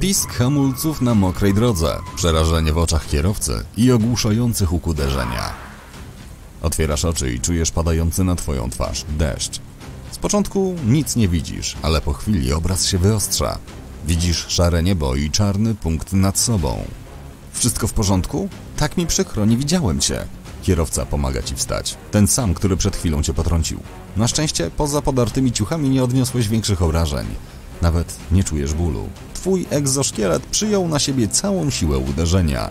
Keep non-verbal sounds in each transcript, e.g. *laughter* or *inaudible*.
Pisk hamulców na mokrej drodze, przerażenie w oczach kierowcy i ogłuszający huk uderzenia. Otwierasz oczy i czujesz padający na twoją twarz deszcz. Z początku nic nie widzisz, ale po chwili obraz się wyostrza. Widzisz szare niebo i czarny punkt nad sobą. Wszystko w porządku? Tak mi przykro, nie widziałem cię. Kierowca pomaga ci wstać. Ten sam, który przed chwilą cię potrącił. Na szczęście, poza podartymi ciuchami nie odniosłeś większych obrażeń. Nawet nie czujesz bólu. Twój egzoszkielet przyjął na siebie całą siłę uderzenia.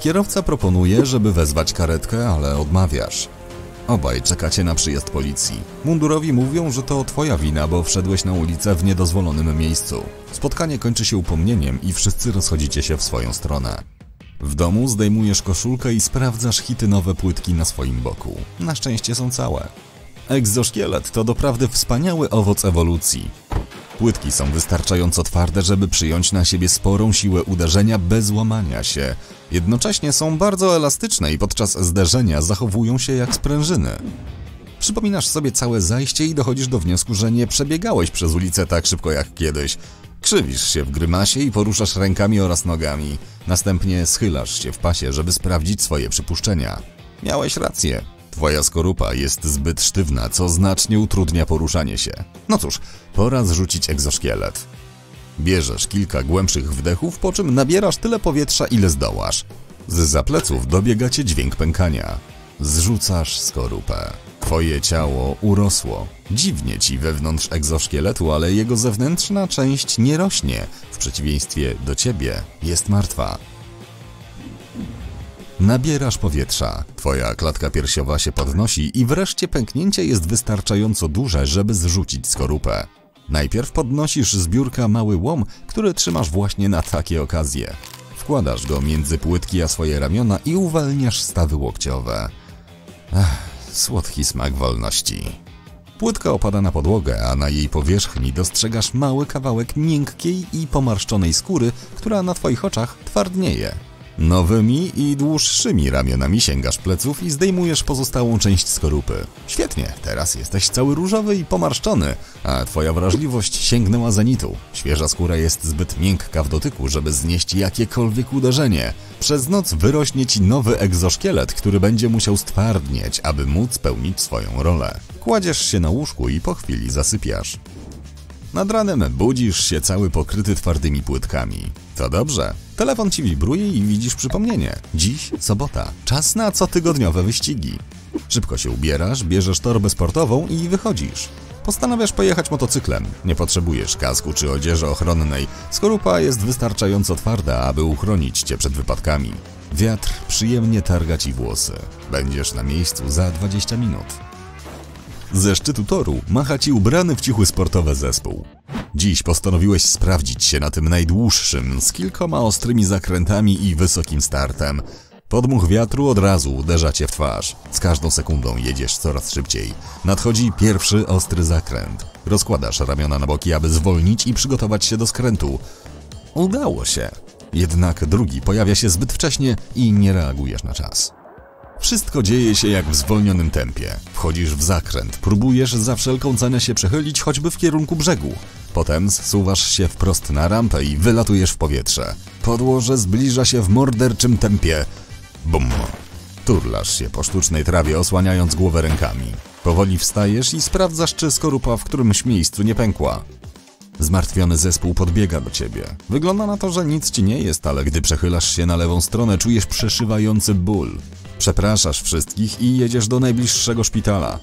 Kierowca proponuje, żeby wezwać karetkę, ale odmawiasz. Obaj czekacie na przyjazd policji. Mundurowi mówią, że to twoja wina, bo wszedłeś na ulicę w niedozwolonym miejscu. Spotkanie kończy się upomnieniem i wszyscy rozchodzicie się w swoją stronę. W domu zdejmujesz koszulkę i sprawdzasz hitynowe płytki na swoim boku. Na szczęście są całe. Egzoszkielet to doprawdy wspaniały owoc ewolucji. Płytki są wystarczająco twarde, żeby przyjąć na siebie sporą siłę uderzenia bez łamania się. Jednocześnie są bardzo elastyczne i podczas zderzenia zachowują się jak sprężyny. Przypominasz sobie całe zajście i dochodzisz do wniosku, że nie przebiegałeś przez ulicę tak szybko jak kiedyś. Krzywisz się w grymasie i poruszasz rękami oraz nogami. Następnie schylasz się w pasie, żeby sprawdzić swoje przypuszczenia. Miałeś rację. Twoja skorupa jest zbyt sztywna, co znacznie utrudnia poruszanie się. No cóż, pora zrzucić egzoszkielet. Bierzesz kilka głębszych wdechów, po czym nabierasz tyle powietrza, ile zdołasz. Z zapleców dobiega cię dźwięk pękania. Zrzucasz skorupę. Twoje ciało urosło. Dziwnie ci wewnątrz egzoszkieletu, ale jego zewnętrzna część nie rośnie. W przeciwieństwie do ciebie jest martwa. Nabierasz powietrza. Twoja klatka piersiowa się podnosi i wreszcie pęknięcie jest wystarczająco duże, żeby zrzucić skorupę. Najpierw podnosisz z biurka mały łom, który trzymasz właśnie na takie okazje. Wkładasz go między płytki a swoje ramiona i uwalniasz stawy łokciowe. Ach, słodki smak wolności. Płytka opada na podłogę, a na jej powierzchni dostrzegasz mały kawałek miękkiej i pomarszczonej skóry, która na twoich oczach twardnieje. Nowymi i dłuższymi ramionami sięgasz pleców i zdejmujesz pozostałą część skorupy. Świetnie, teraz jesteś cały różowy i pomarszczony, a twoja wrażliwość sięgnęła zenitu. Świeża skóra jest zbyt miękka w dotyku, żeby znieść jakiekolwiek uderzenie. Przez noc wyrośnie ci nowy egzoszkielet, który będzie musiał stwardnieć, aby móc pełnić swoją rolę. Kładziesz się na łóżku i po chwili zasypiasz. Nad ranem budzisz się cały pokryty twardymi płytkami. To dobrze. Telefon ci wibruje i widzisz przypomnienie. Dziś sobota. Czas na cotygodniowe wyścigi. Szybko się ubierasz, bierzesz torbę sportową i wychodzisz. Postanawiasz pojechać motocyklem. Nie potrzebujesz kasku czy odzieży ochronnej. Skorupa jest wystarczająco twarda, aby uchronić cię przed wypadkami. Wiatr przyjemnie targa ci włosy. Będziesz na miejscu za 20 minut. Ze szczytu toru macha ci ubrany w ciuchy sportowe zespół. Dziś postanowiłeś sprawdzić się na tym najdłuższym, z kilkoma ostrymi zakrętami i wysokim startem. Podmuch wiatru od razu uderza cię w twarz. Z każdą sekundą jedziesz coraz szybciej. Nadchodzi pierwszy ostry zakręt. Rozkładasz ramiona na boki, aby zwolnić i przygotować się do skrętu. Udało się. Jednak drugi pojawia się zbyt wcześnie i nie reagujesz na czas. Wszystko dzieje się jak w zwolnionym tempie. Wchodzisz w zakręt, próbujesz za wszelką cenę się przechylić choćby w kierunku brzegu. Potem zsuwasz się wprost na rampę i wylatujesz w powietrze. Podłoże zbliża się w morderczym tempie. Bum! Turlasz się po sztucznej trawie, osłaniając głowę rękami. Powoli wstajesz i sprawdzasz, czy skorupa w którymś miejscu nie pękła. Zmartwiony zespół podbiega do ciebie. Wygląda na to, że nic ci nie jest, ale gdy przechylasz się na lewą stronę, czujesz przeszywający ból. Przepraszasz wszystkich i jedziesz do najbliższego szpitala.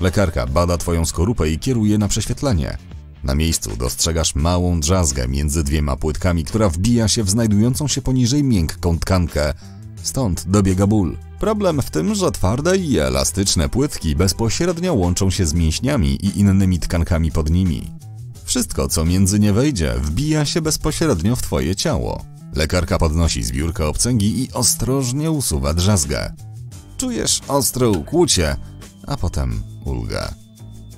Lekarka bada twoją skorupę i kieruje na prześwietlenie. Na miejscu dostrzegasz małą drzazgę między dwiema płytkami, która wbija się w znajdującą się poniżej miękką tkankę. Stąd dobiega ból. Problem w tym, że twarde i elastyczne płytki bezpośrednio łączą się z mięśniami i innymi tkankami pod nimi. Wszystko, co między nie wejdzie, wbija się bezpośrednio w twoje ciało. Lekarka podnosi z biurka obcęgi i ostrożnie usuwa drzazgę. Czujesz ostre ukłucie, a potem ulgę.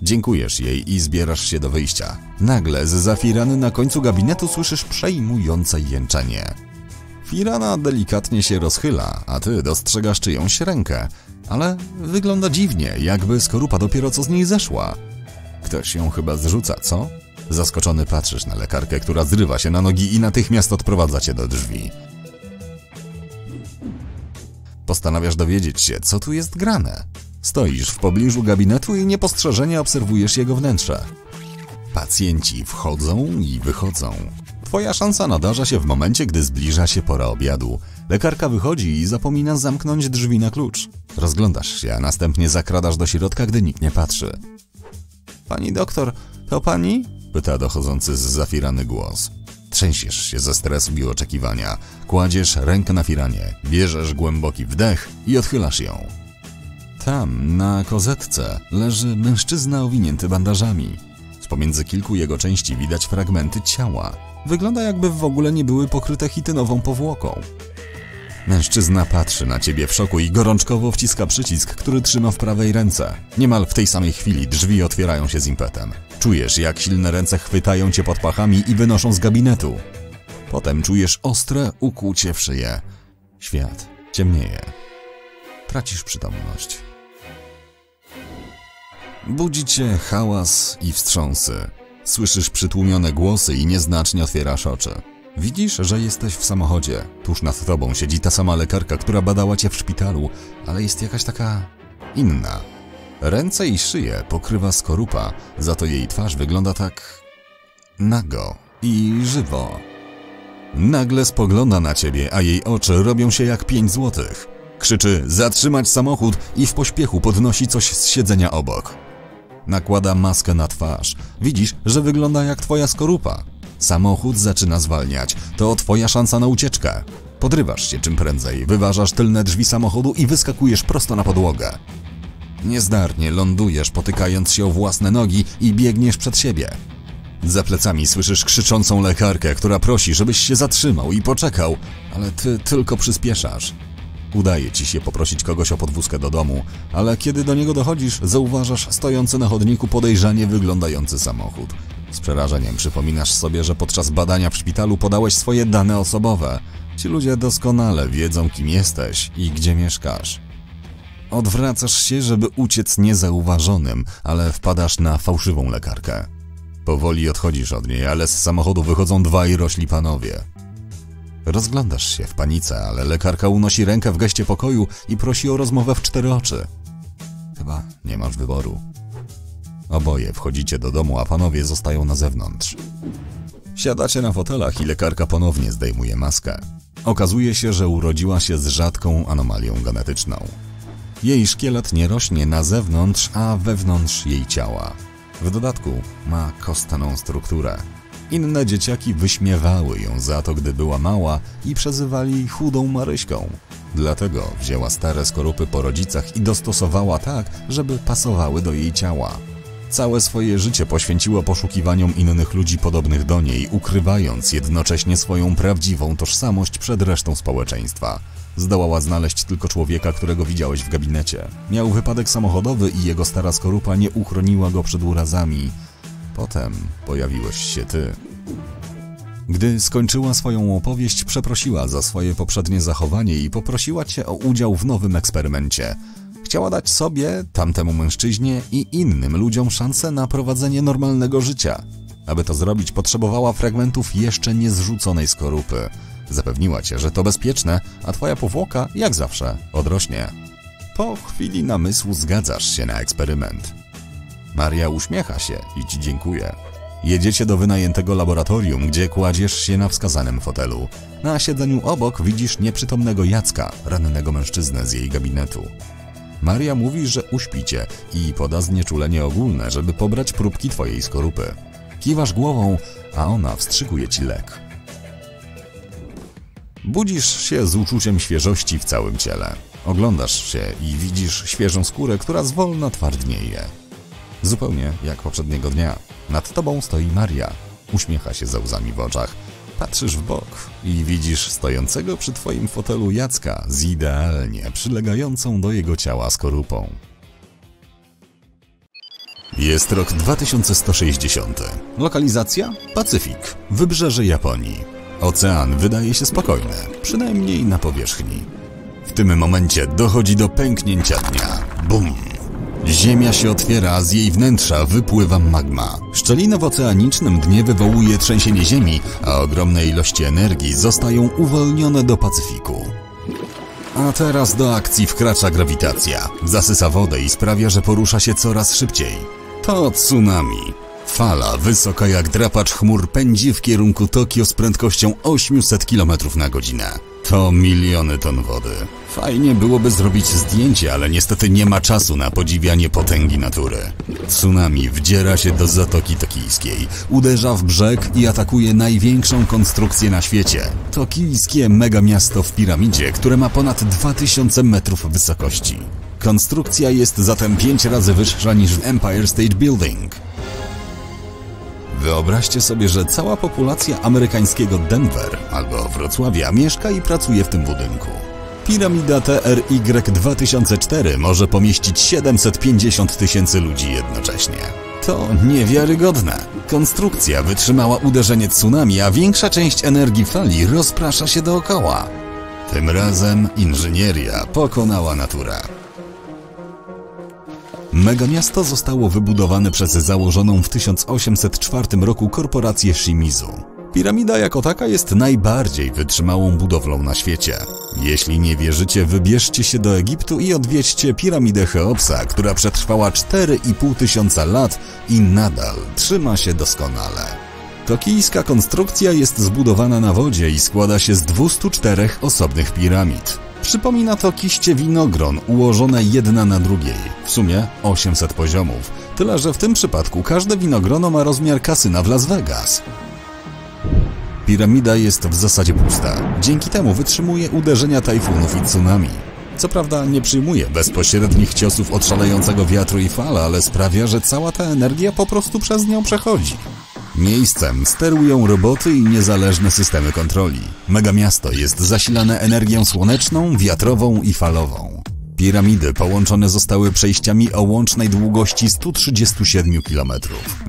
Dziękujesz jej i zbierasz się do wyjścia. Nagle z zafirany na końcu gabinetu słyszysz przejmujące jęczenie. Firana delikatnie się rozchyla, a ty dostrzegasz czyjąś rękę, ale wygląda dziwnie, jakby skorupa dopiero co z niej zeszła. Ktoś ją chyba zrzuca, co? Zaskoczony patrzysz na lekarkę, która zrywa się na nogi i natychmiast odprowadza cię do drzwi. Postanawiasz dowiedzieć się, co tu jest grane. Stoisz w pobliżu gabinetu i niepostrzeżenie obserwujesz jego wnętrze. Pacjenci wchodzą i wychodzą. Twoja szansa nadarza się w momencie, gdy zbliża się pora obiadu. Lekarka wychodzi i zapomina zamknąć drzwi na klucz. Rozglądasz się, a następnie zakradasz do środka, gdy nikt nie patrzy. Pani doktor, to pani? Pyta dochodzący z zafirany głos. Trzęsiesz się ze stresu i oczekiwania. Kładziesz rękę na firanie, bierzesz głęboki wdech i odchylasz ją. Tam, na kozetce, leży mężczyzna owinięty bandażami. Z pomiędzy kilku jego części widać fragmenty ciała. Wygląda jakby w ogóle nie były pokryte chitynową powłoką. Mężczyzna patrzy na ciebie w szoku i gorączkowo wciska przycisk, który trzyma w prawej ręce. Niemal w tej samej chwili drzwi otwierają się z impetem. Czujesz, jak silne ręce chwytają cię pod pachami i wynoszą z gabinetu. Potem czujesz ostre ukłucie w szyję. Świat ciemnieje. Tracisz przytomność. Budzi cię hałas i wstrząsy. Słyszysz przytłumione głosy i nieznacznie otwierasz oczy. Widzisz, że jesteś w samochodzie. Tuż nad tobą siedzi ta sama lekarka, która badała cię w szpitalu, ale jest jakaś taka inna. Ręce i szyję pokrywa skorupa, za to jej twarz wygląda tak nago i żywo. Nagle spogląda na ciebie, a jej oczy robią się jak pięć złotych. Krzyczy zatrzymać samochód i w pośpiechu podnosi coś z siedzenia obok. Nakłada maskę na twarz. Widzisz, że wygląda jak twoja skorupa. Samochód zaczyna zwalniać. To twoja szansa na ucieczkę. Podrywasz się czym prędzej, wyważasz tylne drzwi samochodu i wyskakujesz prosto na podłogę. Niezdarnie lądujesz, potykając się o własne nogi i biegniesz przed siebie. Za plecami słyszysz krzyczącą lekarkę, która prosi, żebyś się zatrzymał i poczekał, ale ty tylko przyspieszasz. Udaje ci się poprosić kogoś o podwózkę do domu, ale kiedy do niego dochodzisz, zauważasz stojący na chodniku podejrzanie wyglądający samochód. Z przerażeniem przypominasz sobie, że podczas badania w szpitalu podałeś swoje dane osobowe. Ci ludzie doskonale wiedzą, kim jesteś i gdzie mieszkasz. Odwracasz się, żeby uciec niezauważonym, ale wpadasz na fałszywą lekarkę. Powoli odchodzisz od niej, ale z samochodu wychodzą dwaj rośli panowie. Rozglądasz się w panice, ale lekarka unosi rękę w geście pokoju i prosi o rozmowę w cztery oczy. Chyba nie masz wyboru. Oboje wchodzicie do domu, a panowie zostają na zewnątrz. Siadacie na fotelach i lekarka ponownie zdejmuje maskę. Okazuje się, że urodziła się z rzadką anomalią genetyczną. Jej szkielet nie rośnie na zewnątrz, a wewnątrz jej ciała. W dodatku ma kostaną strukturę. Inne dzieciaki wyśmiewały ją za to, gdy była mała i przezywali chudą Maryśką. Dlatego wzięła stare skorupy po rodzicach i dostosowała tak, żeby pasowały do jej ciała. Całe swoje życie poświęciła poszukiwaniom innych ludzi podobnych do niej, ukrywając jednocześnie swoją prawdziwą tożsamość przed resztą społeczeństwa. Zdołała znaleźć tylko człowieka, którego widziałeś w gabinecie. Miał wypadek samochodowy i jego stara skorupa nie uchroniła go przed urazami. Potem pojawiłeś się ty. Gdy skończyła swoją opowieść, przeprosiła za swoje poprzednie zachowanie i poprosiła cię o udział w nowym eksperymencie. Chciała dać sobie, tamtemu mężczyźnie i innym ludziom szansę na prowadzenie normalnego życia. Aby to zrobić, potrzebowała fragmentów jeszcze niezrzuconej skorupy. Zapewniła cię, że to bezpieczne, a twoja powłoka, jak zawsze, odrośnie. Po chwili namysłu zgadzasz się na eksperyment. Maria uśmiecha się i ci dziękuję. Jedziecie do wynajętego laboratorium, gdzie kładziesz się na wskazanym fotelu. Na siedzeniu obok widzisz nieprzytomnego Jacka, rannego mężczyznę z jej gabinetu. Maria mówi, że uśpicie i poda znieczulenie ogólne, żeby pobrać próbki twojej skorupy. Kiwasz głową, a ona wstrzykuje ci lek. Budzisz się z uczuciem świeżości w całym ciele. Oglądasz się i widzisz świeżą skórę, która zwolna twardnieje. Zupełnie jak poprzedniego dnia. Nad tobą stoi Maria. Uśmiecha się za łzami w oczach. Patrzysz w bok i widzisz stojącego przy twoim fotelu Jacka z idealnie przylegającą do jego ciała skorupą. Jest rok 2160. Lokalizacja? Pacyfik. Wybrzeże Japonii. Ocean wydaje się spokojny, przynajmniej na powierzchni. W tym momencie dochodzi do pęknięcia dnia. Bum! Ziemia się otwiera, a z jej wnętrza wypływa magma. Szczelina w oceanicznym dnie wywołuje trzęsienie ziemi, a ogromne ilości energii zostają uwolnione do Pacyfiku. A teraz do akcji wkracza grawitacja. Zasysa wodę i sprawia, że porusza się coraz szybciej. To tsunami. Fala wysoka jak drapacz chmur pędzi w kierunku Tokio z prędkością 800 km na godzinę. To miliony ton wody. Fajnie byłoby zrobić zdjęcie, ale niestety nie ma czasu na podziwianie potęgi natury. Tsunami wdziera się do Zatoki Tokijskiej, uderza w brzeg i atakuje największą konstrukcję na świecie. Tokijskie megamiasto w piramidzie, które ma ponad 2000 metrów wysokości. Konstrukcja jest zatem 5 razy wyższa niż Empire State Building. Wyobraźcie sobie, że cała populacja amerykańskiego Denver albo Wrocławia mieszka i pracuje w tym budynku. Piramida TRY 2004 może pomieścić 750 tysięcy ludzi jednocześnie. To niewiarygodne. Konstrukcja wytrzymała uderzenie tsunami, a większa część energii fali rozprasza się dookoła. Tym razem inżynieria pokonała naturę. Megamiasto zostało wybudowane przez założoną w 1804 roku korporację Shimizu. Piramida jako taka jest najbardziej wytrzymałą budowlą na świecie. Jeśli nie wierzycie, wybierzcie się do Egiptu i odwiedźcie piramidę Cheopsa, która przetrwała 4,5 tysiąca lat i nadal trzyma się doskonale. Tokijska konstrukcja jest zbudowana na wodzie i składa się z 204 osobnych piramid. Przypomina to kiście winogron ułożone jedna na drugiej, w sumie 800 poziomów. Tyle, że w tym przypadku każde winogrono ma rozmiar kasyna w Las Vegas. Piramida jest w zasadzie pusta. Dzięki temu wytrzymuje uderzenia tajfunów i tsunami. Co prawda nie przyjmuje bezpośrednich ciosów od szalejącego wiatru i fala, ale sprawia, że cała ta energia po prostu przez nią przechodzi. Miejscem sterują roboty i niezależne systemy kontroli. Megamiasto jest zasilane energią słoneczną, wiatrową i falową. Piramidy połączone zostały przejściami o łącznej długości 137 km.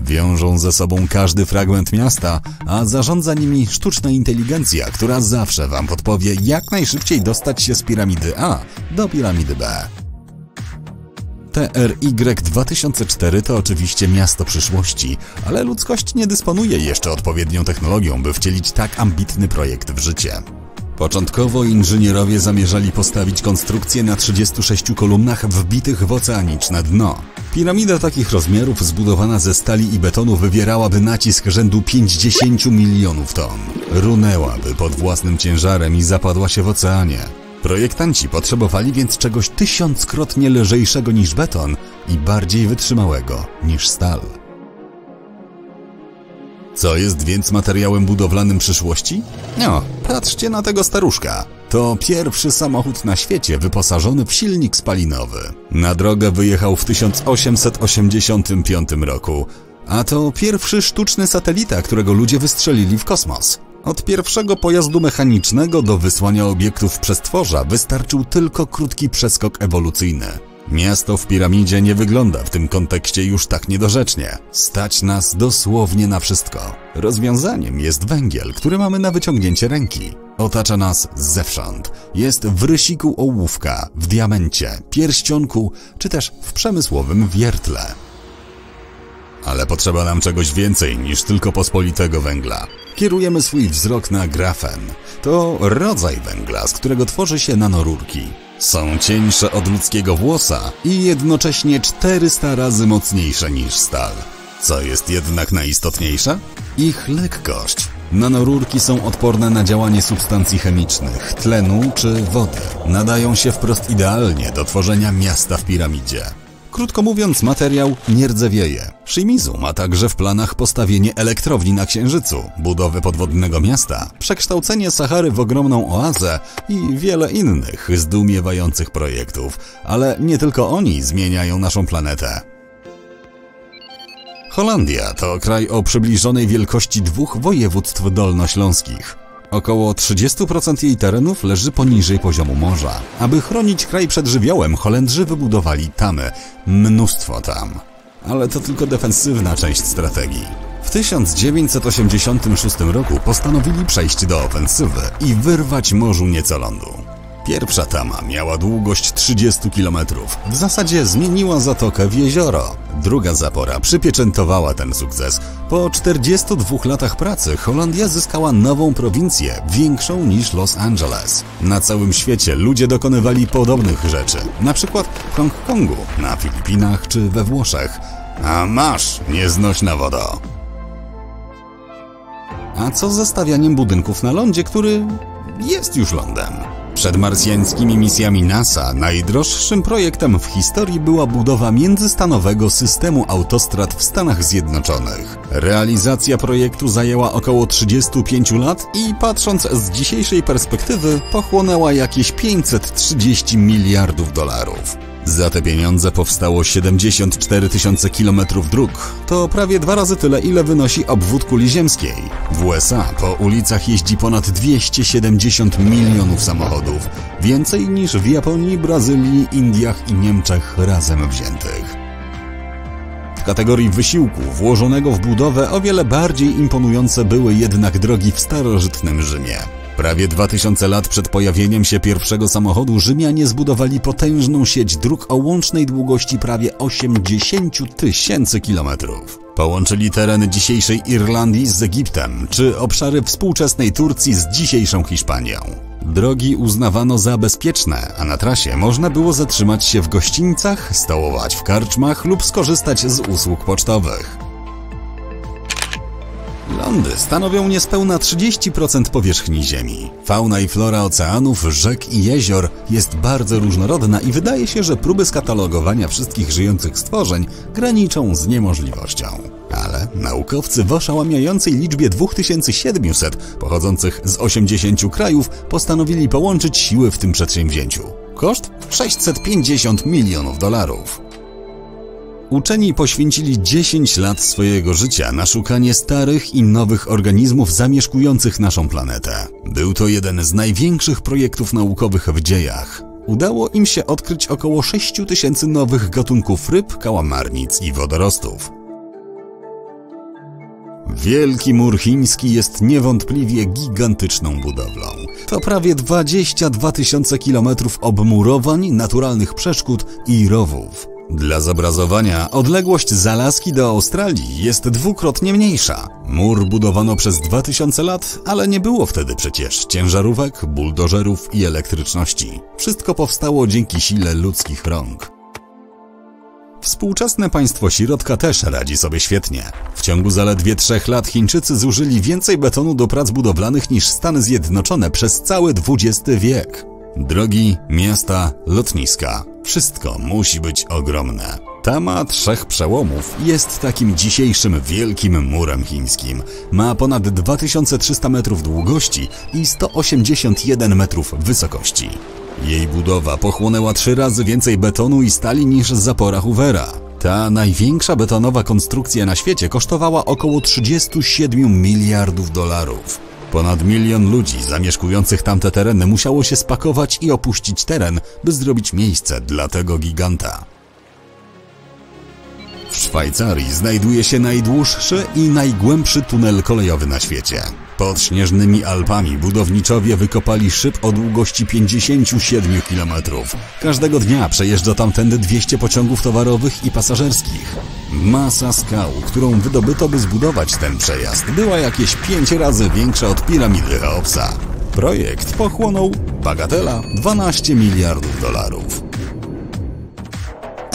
Wiążą ze sobą każdy fragment miasta, a zarządza nimi sztuczna inteligencja, która zawsze Wam podpowie, jak najszybciej dostać się z piramidy A do piramidy B. TRY 2004 to oczywiście miasto przyszłości, ale ludzkość nie dysponuje jeszcze odpowiednią technologią, by wcielić tak ambitny projekt w życie. Początkowo inżynierowie zamierzali postawić konstrukcję na 36 kolumnach wbitych w oceaniczne dno. Piramida takich rozmiarów zbudowana ze stali i betonu wywierałaby nacisk rzędu 50 milionów ton. Runęłaby pod własnym ciężarem i zapadła się w oceanie. Projektanci potrzebowali więc czegoś tysiąckrotnie lżejszego niż beton i bardziej wytrzymałego niż stal. Co jest więc materiałem budowlanym przyszłości? No, patrzcie na tego staruszka. To pierwszy samochód na świecie wyposażony w silnik spalinowy. Na drogę wyjechał w 1885 roku, a to pierwszy sztuczny satelita, którego ludzie wystrzelili w kosmos. Od pierwszego pojazdu mechanicznego do wysłania obiektów przestworza wystarczył tylko krótki przeskok ewolucyjny. Miasto w piramidzie nie wygląda w tym kontekście już tak niedorzecznie. Stać nas dosłownie na wszystko. Rozwiązaniem jest węgiel, który mamy na wyciągnięcie ręki. Otacza nas zewsząd. Jest w rysiku ołówka, w diamencie, pierścionku, czy też w przemysłowym wiertle. Ale potrzeba nam czegoś więcej niż tylko pospolitego węgla. Kierujemy swój wzrok na grafen. To rodzaj węgla, z którego tworzy się nanorurki. Są cieńsze od ludzkiego włosa i jednocześnie 400 razy mocniejsze niż stal. Co jest jednak najistotniejsze? Ich lekkość. Nanorurki są odporne na działanie substancji chemicznych, tlenu czy wody. Nadają się wprost idealnie do tworzenia miasta w piramidzie. Krótko mówiąc, materiał nie rdzewieje. Shimizu ma także w planach postawienie elektrowni na Księżycu, budowę podwodnego miasta, przekształcenie Sahary w ogromną oazę i wiele innych zdumiewających projektów. Ale nie tylko oni zmieniają naszą planetę. Holandia to kraj o przybliżonej wielkości dwóch województw dolnośląskich. Około 30% jej terenów leży poniżej poziomu morza. Aby chronić kraj przed żywiołem, Holendrzy wybudowali tamy. Mnóstwo tam. Ale to tylko defensywna część strategii. W 1986 roku postanowili przejść do ofensywy i wyrwać morzu nieco lądu. Pierwsza tama miała długość 30 km. W zasadzie zmieniła zatokę w jezioro. Druga zapora przypieczętowała ten sukces. Po 42 latach pracy Holandia zyskała nową prowincję, większą niż Los Angeles. Na całym świecie ludzie dokonywali podobnych rzeczy, na przykład w Hongkongu, na Filipinach czy we Włoszech. A masz, nieznośna wodo. A co ze stawianiem budynków na lądzie, który jest już lądem? Przed marsjańskimi misjami NASA najdroższym projektem w historii była budowa międzystanowego systemu autostrad w Stanach Zjednoczonych. Realizacja projektu zajęła około 35 lat i patrząc z dzisiejszej perspektywy pochłonęła jakieś 530 miliardów dolarów. Za te pieniądze powstało 74 tysiące kilometrów dróg. To prawie dwa razy tyle, ile wynosi obwód kuli ziemskiej. W USA po ulicach jeździ ponad 270 milionów samochodów. Więcej niż w Japonii, Brazylii, Indiach i Niemczech razem wziętych. W kategorii wysiłku włożonego w budowę o wiele bardziej imponujące były jednak drogi w starożytnym Rzymie. Prawie 2000 lat przed pojawieniem się pierwszego samochodu Rzymianie zbudowali potężną sieć dróg o łącznej długości prawie 80 tysięcy kilometrów. Połączyli tereny dzisiejszej Irlandii z Egiptem, czy obszary współczesnej Turcji z dzisiejszą Hiszpanią. Drogi uznawano za bezpieczne, a na trasie można było zatrzymać się w gościńcach, stołować w karczmach lub skorzystać z usług pocztowych. Lądy stanowią niespełna 30% powierzchni Ziemi. Fauna i flora oceanów, rzek i jezior jest bardzo różnorodna i wydaje się, że próby skatalogowania wszystkich żyjących stworzeń graniczą z niemożliwością. Ale naukowcy w oszałamiającej liczbie 2700 pochodzących z 80 krajów postanowili połączyć siły w tym przedsięwzięciu. Koszt 650 milionów dolarów. Uczeni poświęcili 10 lat swojego życia na szukanie starych i nowych organizmów zamieszkujących naszą planetę. Był to jeden z największych projektów naukowych w dziejach. Udało im się odkryć około 6 tysięcy nowych gatunków ryb, kałamarnic i wodorostów. Wielki mur chiński jest niewątpliwie gigantyczną budowlą. To prawie 22 tysiące kilometrów obmurowań, naturalnych przeszkód i rowów. Dla zobrazowania odległość z Alaski do Australii jest dwukrotnie mniejsza. Mur budowano przez 2000 lat, ale nie było wtedy przecież ciężarówek, buldożerów i elektryczności. Wszystko powstało dzięki sile ludzkich rąk. Współczesne państwo środka też radzi sobie świetnie. W ciągu zaledwie trzech lat Chińczycy zużyli więcej betonu do prac budowlanych niż Stany Zjednoczone przez cały XX wiek. Drogi, miasta, lotniska. Wszystko musi być ogromne. Tama trzech przełomów jest takim dzisiejszym wielkim murem chińskim. Ma ponad 2300 metrów długości i 181 metrów wysokości. Jej budowa pochłonęła trzy razy więcej betonu i stali niż zapora Hoovera. Ta największa betonowa konstrukcja na świecie kosztowała około 37 miliardów dolarów. Ponad milion ludzi zamieszkujących tamte tereny musiało się spakować i opuścić teren, by zrobić miejsce dla tego giganta. W Szwajcarii znajduje się najdłuższy i najgłębszy tunel kolejowy na świecie. Pod śnieżnymi Alpami budowniczowie wykopali szyb o długości 57 km. Każdego dnia przejeżdża tamtędy 200 pociągów towarowych i pasażerskich. Masa skał, którą wydobyto by zbudować ten przejazd, była jakieś 5 razy większa od piramidy Cheopsa. Projekt pochłonął, bagatela, 12 miliardów dolarów.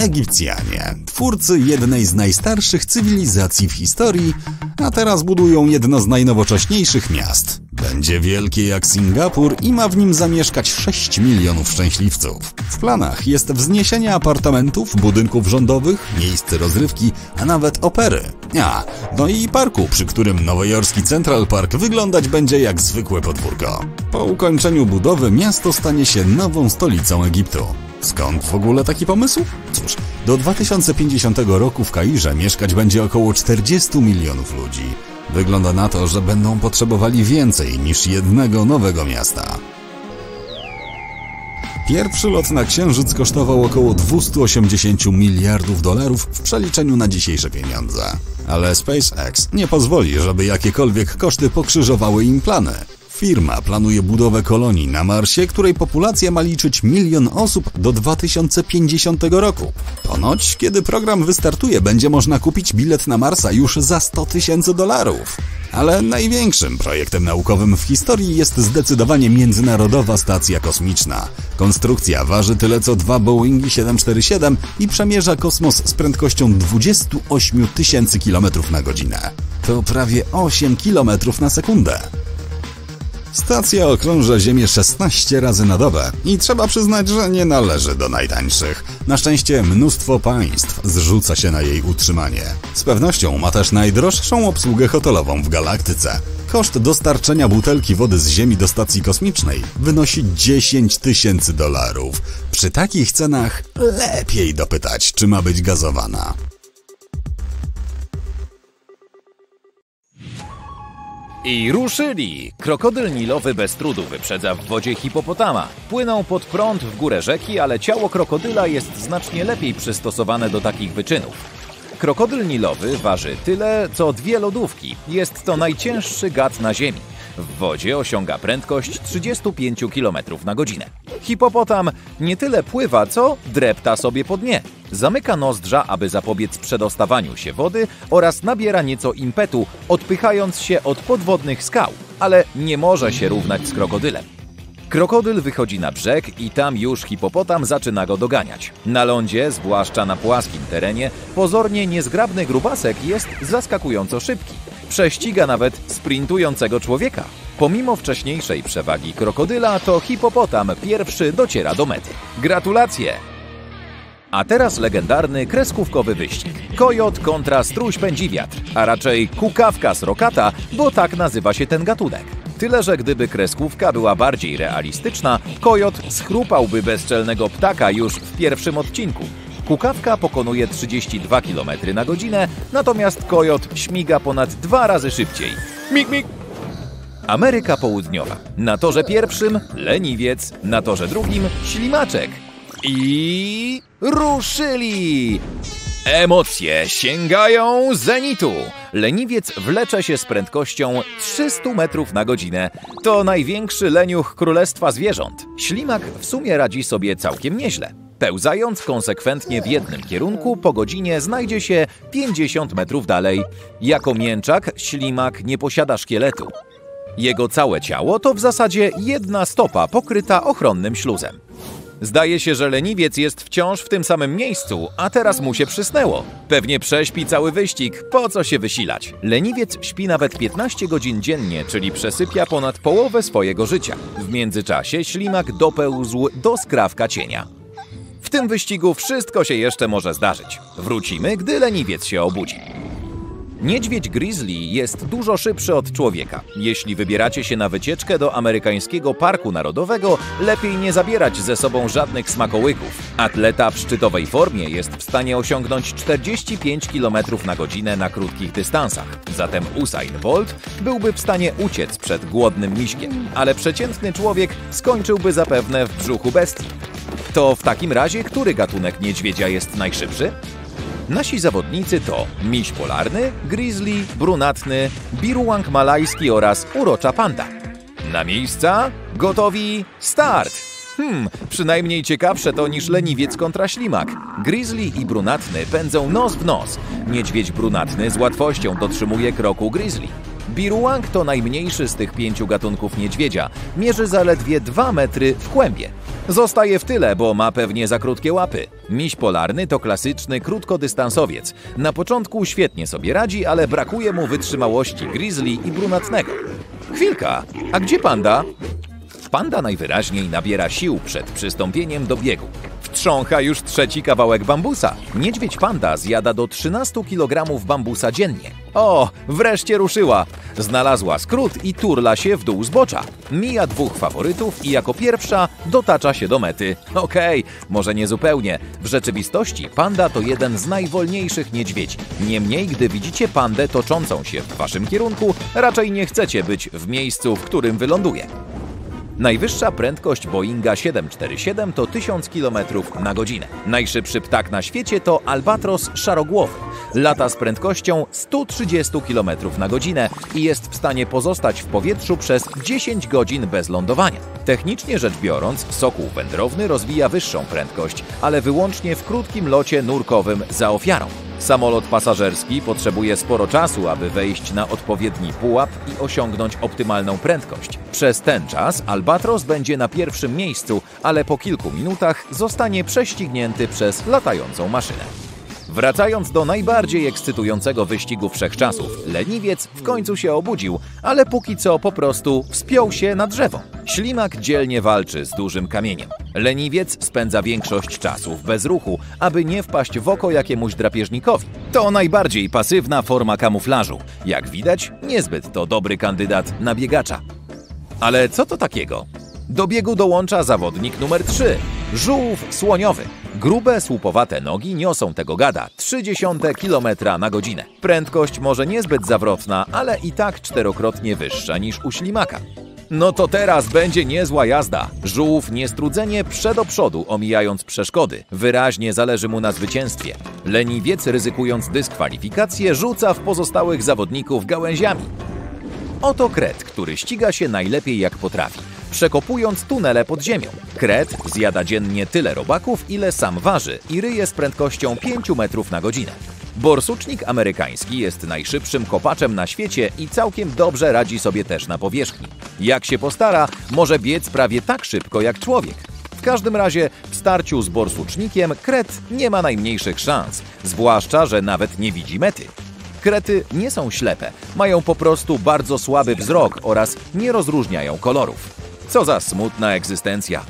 Egipcjanie, twórcy jednej z najstarszych cywilizacji w historii, a teraz budują jedno z najnowocześniejszych miast. Będzie wielkie jak Singapur i ma w nim zamieszkać 6 milionów szczęśliwców. W planach jest wzniesienie apartamentów, budynków rządowych, miejsc rozrywki, a nawet opery. A, no i parku, przy którym nowojorski Central Park wyglądać będzie jak zwykłe podwórko. Po ukończeniu budowy miasto stanie się nową stolicą Egiptu. Skąd w ogóle taki pomysł? Cóż, do 2050 roku w Kairze mieszkać będzie około 40 milionów ludzi. Wygląda na to, że będą potrzebowali więcej niż jednego nowego miasta. Pierwszy lot na Księżyc kosztował około 280 miliardów dolarów w przeliczeniu na dzisiejsze pieniądze. Ale SpaceX nie pozwoli, żeby jakiekolwiek koszty pokrzyżowały im plany. Firma planuje budowę kolonii na Marsie, której populacja ma liczyć milion osób do 2050 roku. Ponoć, kiedy program wystartuje, będzie można kupić bilet na Marsa już za 100 tysięcy dolarów. Ale największym projektem naukowym w historii jest zdecydowanie Międzynarodowa Stacja Kosmiczna. Konstrukcja waży tyle co dwa Boeingi 747 i przemierza kosmos z prędkością 28 tysięcy km na godzinę. To prawie 8 km na sekundę. Stacja okrąża Ziemię 16 razy na dobę i trzeba przyznać, że nie należy do najtańszych. Na szczęście mnóstwo państw zrzuca się na jej utrzymanie. Z pewnością ma też najdroższą obsługę hotelową w galaktyce. Koszt dostarczenia butelki wody z Ziemi do stacji kosmicznej wynosi 10 tysięcy dolarów. Przy takich cenach lepiej dopytać, czy ma być gazowana. I ruszyli! Krokodyl nilowy bez trudu wyprzedza w wodzie hipopotama. Płyną pod prąd w górę rzeki, ale ciało krokodyla jest znacznie lepiej przystosowane do takich wyczynów. Krokodyl nilowy waży tyle, co dwie lodówki. Jest to najcięższy gad na Ziemi. W wodzie osiąga prędkość 35 km na godzinę. Hipopotam nie tyle pływa, co drepta sobie po dnie. Zamyka nozdrza, aby zapobiec przedostawaniu się wody oraz nabiera nieco impetu, odpychając się od podwodnych skał, ale nie może się równać z krokodylem. Krokodyl wychodzi na brzeg i tam już hipopotam zaczyna go doganiać. Na lądzie, zwłaszcza na płaskim terenie, pozornie niezgrabny grubasek jest zaskakująco szybki. Prześciga nawet sprintującego człowieka. Pomimo wcześniejszej przewagi krokodyla, to hipopotam pierwszy dociera do mety. Gratulacje! A teraz legendarny kreskówkowy wyścig. Kojot kontra struś pędzi wiatr, a raczej kukawka srokata, bo tak nazywa się ten gatunek. Tyle, że gdyby kreskówka była bardziej realistyczna, kojot schrupałby bezczelnego ptaka już w pierwszym odcinku. Kukawka pokonuje 32 km na godzinę, natomiast kojot śmiga ponad dwa razy szybciej. Mig, mig! Ameryka Południowa. Na torze pierwszym leniwiec, na torze drugim ślimaczek. I ruszyli! Emocje sięgają zenitu. Leniwiec wlecze się z prędkością 300 metrów na godzinę. To największy leniuch królestwa zwierząt. Ślimak w sumie radzi sobie całkiem nieźle. Pełzając konsekwentnie w jednym kierunku, po godzinie znajdzie się 50 metrów dalej. Jako mięczak, ślimak nie posiada szkieletu. Jego całe ciało to w zasadzie jedna stopa pokryta ochronnym śluzem. Zdaje się, że leniwiec jest wciąż w tym samym miejscu, a teraz mu się przysnęło. Pewnie prześpi cały wyścig, po co się wysilać? Leniwiec śpi nawet 15 godzin dziennie, czyli przesypia ponad połowę swojego życia. W międzyczasie ślimak dopełzł do skrawka cienia. W tym wyścigu wszystko się jeszcze może zdarzyć. Wrócimy, gdy leniwiec się obudzi. Niedźwiedź grizzly jest dużo szybszy od człowieka. Jeśli wybieracie się na wycieczkę do amerykańskiego parku narodowego, lepiej nie zabierać ze sobą żadnych smakołyków. Atleta w szczytowej formie jest w stanie osiągnąć 45 km na godzinę na krótkich dystansach. Zatem Usain Bolt byłby w stanie uciec przed głodnym miśkiem, ale przeciętny człowiek skończyłby zapewne w brzuchu bestii. To w takim razie, który gatunek niedźwiedzia jest najszybszy? Nasi zawodnicy to miś polarny, grizzly, brunatny, birułang malajski oraz urocza panda. Na miejsca, gotowi, start! Hmm, przynajmniej ciekawsze to niż leniwiec kontra ślimak. Grizzly i brunatny pędzą nos w nos. Niedźwiedź brunatny z łatwością dotrzymuje kroku grizzly. Birułang to najmniejszy z tych pięciu gatunków niedźwiedzia. Mierzy zaledwie 2 metry w kłębie. Zostaje w tyle, bo ma pewnie za krótkie łapy. Miś polarny to klasyczny krótkodystansowiec. Na początku świetnie sobie radzi, ale brakuje mu wytrzymałości grizzly i brunatnego. Chwilka, a gdzie panda? Panda najwyraźniej nabiera sił przed przystąpieniem do biegu. Wtrzącha już trzeci kawałek bambusa. Niedźwiedź panda zjada do 13 kg bambusa dziennie. O, wreszcie ruszyła. Znalazła skrót i turla się w dół zbocza. Mija dwóch faworytów i jako pierwsza dotacza się do mety. Okej, może nie zupełnie. W rzeczywistości panda to jeden z najwolniejszych niedźwiedzi. Niemniej, gdy widzicie pandę toczącą się w waszym kierunku, raczej nie chcecie być w miejscu, w którym wyląduje. Najwyższa prędkość Boeinga 747 to 1000 km na godzinę. Najszybszy ptak na świecie to albatros szarogłowy. Lata z prędkością 130 km na godzinę i jest w stanie pozostać w powietrzu przez 10 godzin bez lądowania. Technicznie rzecz biorąc, sokół wędrowny rozwija wyższą prędkość, ale wyłącznie w krótkim locie nurkowym za ofiarą. Samolot pasażerski potrzebuje sporo czasu, aby wejść na odpowiedni pułap i osiągnąć optymalną prędkość. Przez ten czas Albatros będzie na pierwszym miejscu, ale po kilku minutach zostanie prześcignięty przez latającą maszynę. Wracając do najbardziej ekscytującego wyścigu wszechczasów, leniwiec w końcu się obudził, ale póki co po prostu wspiął się na drzewo. Ślimak dzielnie walczy z dużym kamieniem. Leniwiec spędza większość czasu w bezruchu, aby nie wpaść w oko jakiemuś drapieżnikowi. To najbardziej pasywna forma kamuflażu. Jak widać, niezbyt to dobry kandydat na biegacza. Ale co to takiego? Do biegu dołącza zawodnik numer 3 żółw słoniowy. Grube, słupowate nogi niosą tego gada 30 km na godzinę. Prędkość może niezbyt zawrotna, ale i tak czterokrotnie wyższa niż u ślimaka. No to teraz będzie niezła jazda. Żółw niestrudzenie prze do przodu, omijając przeszkody. Wyraźnie zależy mu na zwycięstwie. Leniwiec, ryzykując dyskwalifikację, rzuca w pozostałych zawodników gałęziami. Oto kret, który ściga się najlepiej jak potrafi, przekopując tunele pod ziemią. Kret zjada dziennie tyle robaków, ile sam waży i ryje z prędkością 5 metrów na godzinę. Borsucznik amerykański jest najszybszym kopaczem na świecie i całkiem dobrze radzi sobie też na powierzchni. Jak się postara, może biec prawie tak szybko jak człowiek. W każdym razie w starciu z borsucznikiem kret nie ma najmniejszych szans, zwłaszcza, że nawet nie widzi mety. Krety nie są ślepe, mają po prostu bardzo słaby wzrok oraz nie rozróżniają kolorów. Co za smutna egzystencja.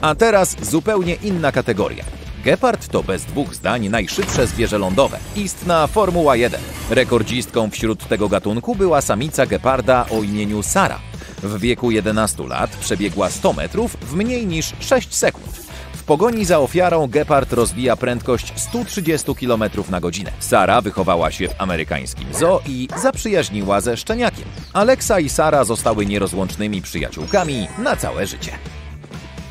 A teraz zupełnie inna kategoria. Gepard to bez dwóch zdań najszybsze zwierzę lądowe. Istna Formuła 1. Rekordzistką wśród tego gatunku była samica geparda o imieniu Sara. W wieku 11 lat przebiegła 100 metrów w mniej niż 6 sekund. W pogoni za ofiarą gepard rozwija prędkość 130 km na godzinę. Sara wychowała się w amerykańskim zoo i zaprzyjaźniła ze szczeniakiem. Alexa i Sara zostały nierozłącznymi przyjaciółkami na całe życie.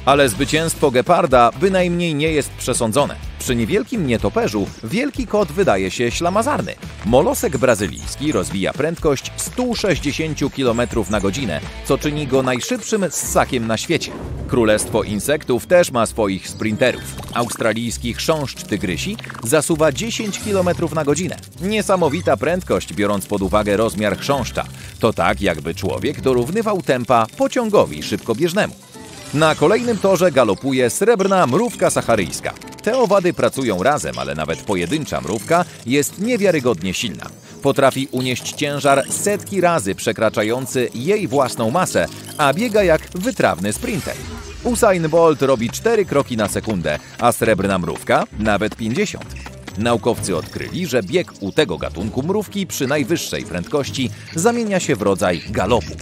Ale zwycięstwo geparda bynajmniej nie jest przesądzone. Przy niewielkim nietoperzu wielki kot wydaje się ślamazarny. Molosek brazylijski rozwija prędkość 160 km na godzinę, co czyni go najszybszym ssakiem na świecie. Królestwo insektów też ma swoich sprinterów. Australijski chrząszcz tygrysi zasuwa 10 km na godzinę. Niesamowita prędkość, biorąc pod uwagę rozmiar chrząszcza. To tak, jakby człowiek dorównywał tempa pociągowi szybkobieżnemu. Na kolejnym torze galopuje srebrna mrówka sacharyjska. Te owady pracują razem, ale nawet pojedyncza mrówka jest niewiarygodnie silna. Potrafi unieść ciężar setki razy przekraczający jej własną masę, a biega jak wytrawny sprinter. Usain Bolt robi 4 kroki na sekundę, a srebrna mrówka nawet 50. Naukowcy odkryli, że bieg u tego gatunku mrówki przy najwyższej prędkości zamienia się w rodzaj galopu.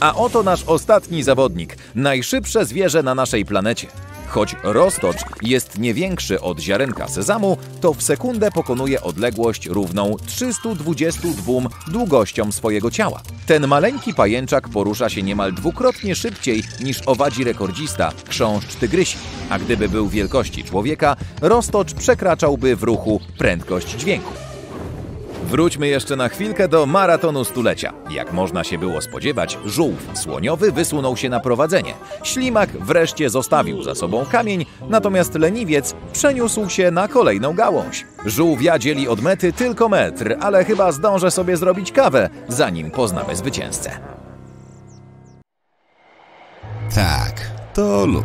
A oto nasz ostatni zawodnik, najszybsze zwierzę na naszej planecie. Choć roztocz jest nie większy od ziarenka sezamu, to w sekundę pokonuje odległość równą 322 długościom swojego ciała. Ten maleńki pajęczak porusza się niemal dwukrotnie szybciej niż owadzi rekordzista, chrząszcz tygrysi. A gdyby był wielkości człowieka, roztocz przekraczałby w ruchu prędkość dźwięku. Wróćmy jeszcze na chwilkę do maratonu stulecia. Jak można się było spodziewać, żółw słoniowy wysunął się na prowadzenie. Ślimak wreszcie zostawił za sobą kamień, natomiast leniwiec przeniósł się na kolejną gałąź. Żółwia dzieli od mety tylko metr, ale chyba zdążę sobie zrobić kawę, zanim poznamy zwycięzcę. Tak, to lód.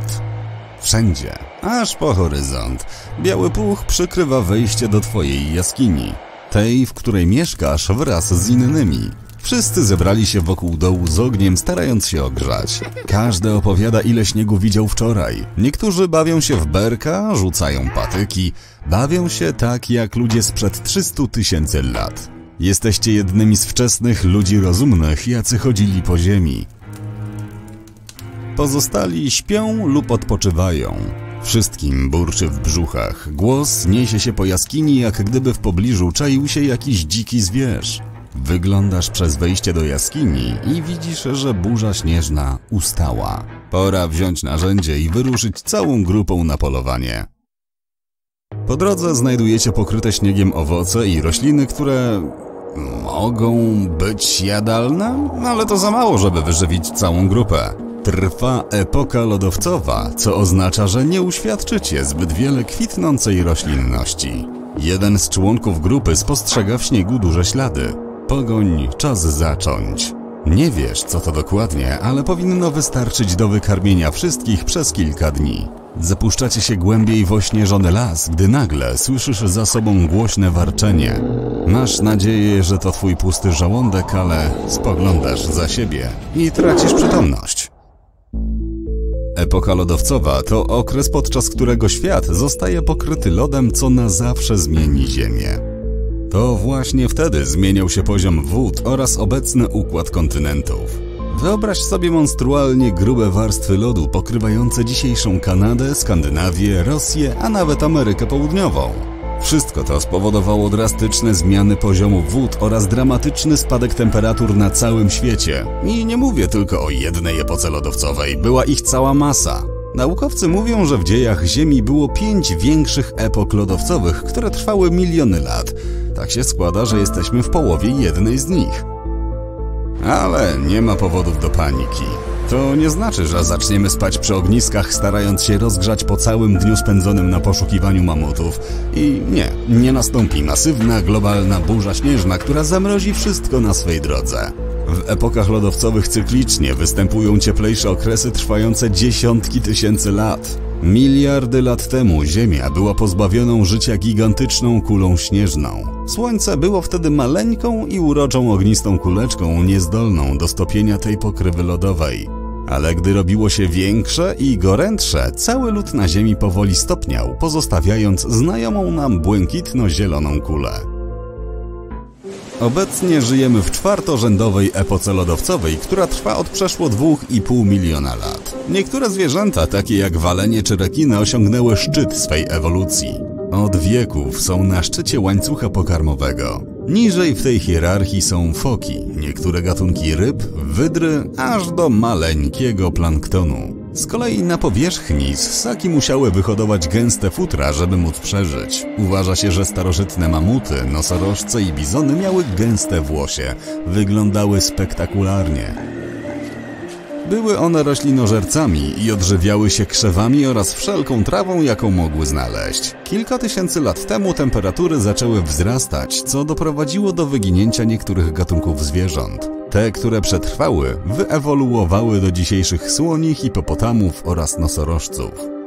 Wszędzie, aż po horyzont. Biały puch przykrywa wejście do twojej jaskini. Tej, w której mieszkasz wraz z innymi. Wszyscy zebrali się wokół dołu z ogniem, starając się ogrzać. Każdy opowiada, ile śniegu widział wczoraj. Niektórzy bawią się w berka, rzucają patyki. Bawią się tak, jak ludzie sprzed 300 tysięcy lat. Jesteście jednymi z wczesnych ludzi rozumnych, jacy chodzili po ziemi. Pozostali śpią lub odpoczywają. Wszystkim burczy w brzuchach. Głos niesie się po jaskini, jak gdyby w pobliżu czaił się jakiś dziki zwierz. Wyglądasz przez wejście do jaskini i widzisz, że burza śnieżna ustała. Pora wziąć narzędzie i wyruszyć całą grupą na polowanie. Po drodze znajdujecie pokryte śniegiem owoce i rośliny, które mogą być jadalne, ale to za mało, żeby wyżywić całą grupę. Trwa epoka lodowcowa, co oznacza, że nie uświadczycie zbyt wiele kwitnącej roślinności. Jeden z członków grupy spostrzega w śniegu duże ślady. Pogoń, czas zacząć. Nie wiesz, co to dokładnie, ale powinno wystarczyć do wykarmienia wszystkich przez kilka dni. Zapuszczacie się głębiej w ośnieżony las, gdy nagle słyszysz za sobą głośne warczenie. Masz nadzieję, że to twój pusty żołądek, ale spoglądasz za siebie i tracisz przytomność. Epoka lodowcowa to okres, podczas którego świat zostaje pokryty lodem, co na zawsze zmieni Ziemię. To właśnie wtedy zmieniał się poziom wód oraz obecny układ kontynentów. Wyobraź sobie monstrualnie grube warstwy lodu pokrywające dzisiejszą Kanadę, Skandynawię, Rosję, a nawet Amerykę Południową. Wszystko to spowodowało drastyczne zmiany poziomu wód oraz dramatyczny spadek temperatur na całym świecie. I nie mówię tylko o jednej epoce lodowcowej, była ich cała masa. Naukowcy mówią, że w dziejach Ziemi było pięć większych epok lodowcowych, które trwały miliony lat. Tak się składa, że jesteśmy w połowie jednej z nich. Ale nie ma powodów do paniki. To nie znaczy, że zaczniemy spać przy ogniskach, starając się rozgrzać po całym dniu spędzonym na poszukiwaniu mamutów. I nie, nie nastąpi masywna, globalna burza śnieżna, która zamrozi wszystko na swej drodze. W epokach lodowcowych cyklicznie występują cieplejsze okresy trwające dziesiątki tysięcy lat. Miliardy lat temu Ziemia była pozbawioną życia gigantyczną kulą śnieżną. Słońce było wtedy maleńką i uroczą ognistą kuleczką niezdolną do stopienia tej pokrywy lodowej. Ale gdy robiło się większe i gorętsze, cały lód na Ziemi powoli stopniał, pozostawiając znajomą nam błękitno-zieloną kulę. Obecnie żyjemy w czwartorzędowej epoce lodowcowej, która trwa od przeszło 2,5 miliona lat. Niektóre zwierzęta, takie jak walenie czy rekiny, osiągnęły szczyt swej ewolucji. Od wieków są na szczycie łańcucha pokarmowego. Niżej w tej hierarchii są foki, niektóre gatunki ryb, wydry, aż do maleńkiego planktonu. Z kolei na powierzchni ssaki musiały wyhodować gęste futra, żeby móc przeżyć. Uważa się, że starożytne mamuty, nosorożce i bizony miały gęste włosie. Wyglądały spektakularnie. Były one roślinożercami i odżywiały się krzewami oraz wszelką trawą, jaką mogły znaleźć. Kilka tysięcy lat temu temperatury zaczęły wzrastać, co doprowadziło do wyginięcia niektórych gatunków zwierząt. Te, które przetrwały, wyewoluowały do dzisiejszych słoni, hipopotamów oraz nosorożców.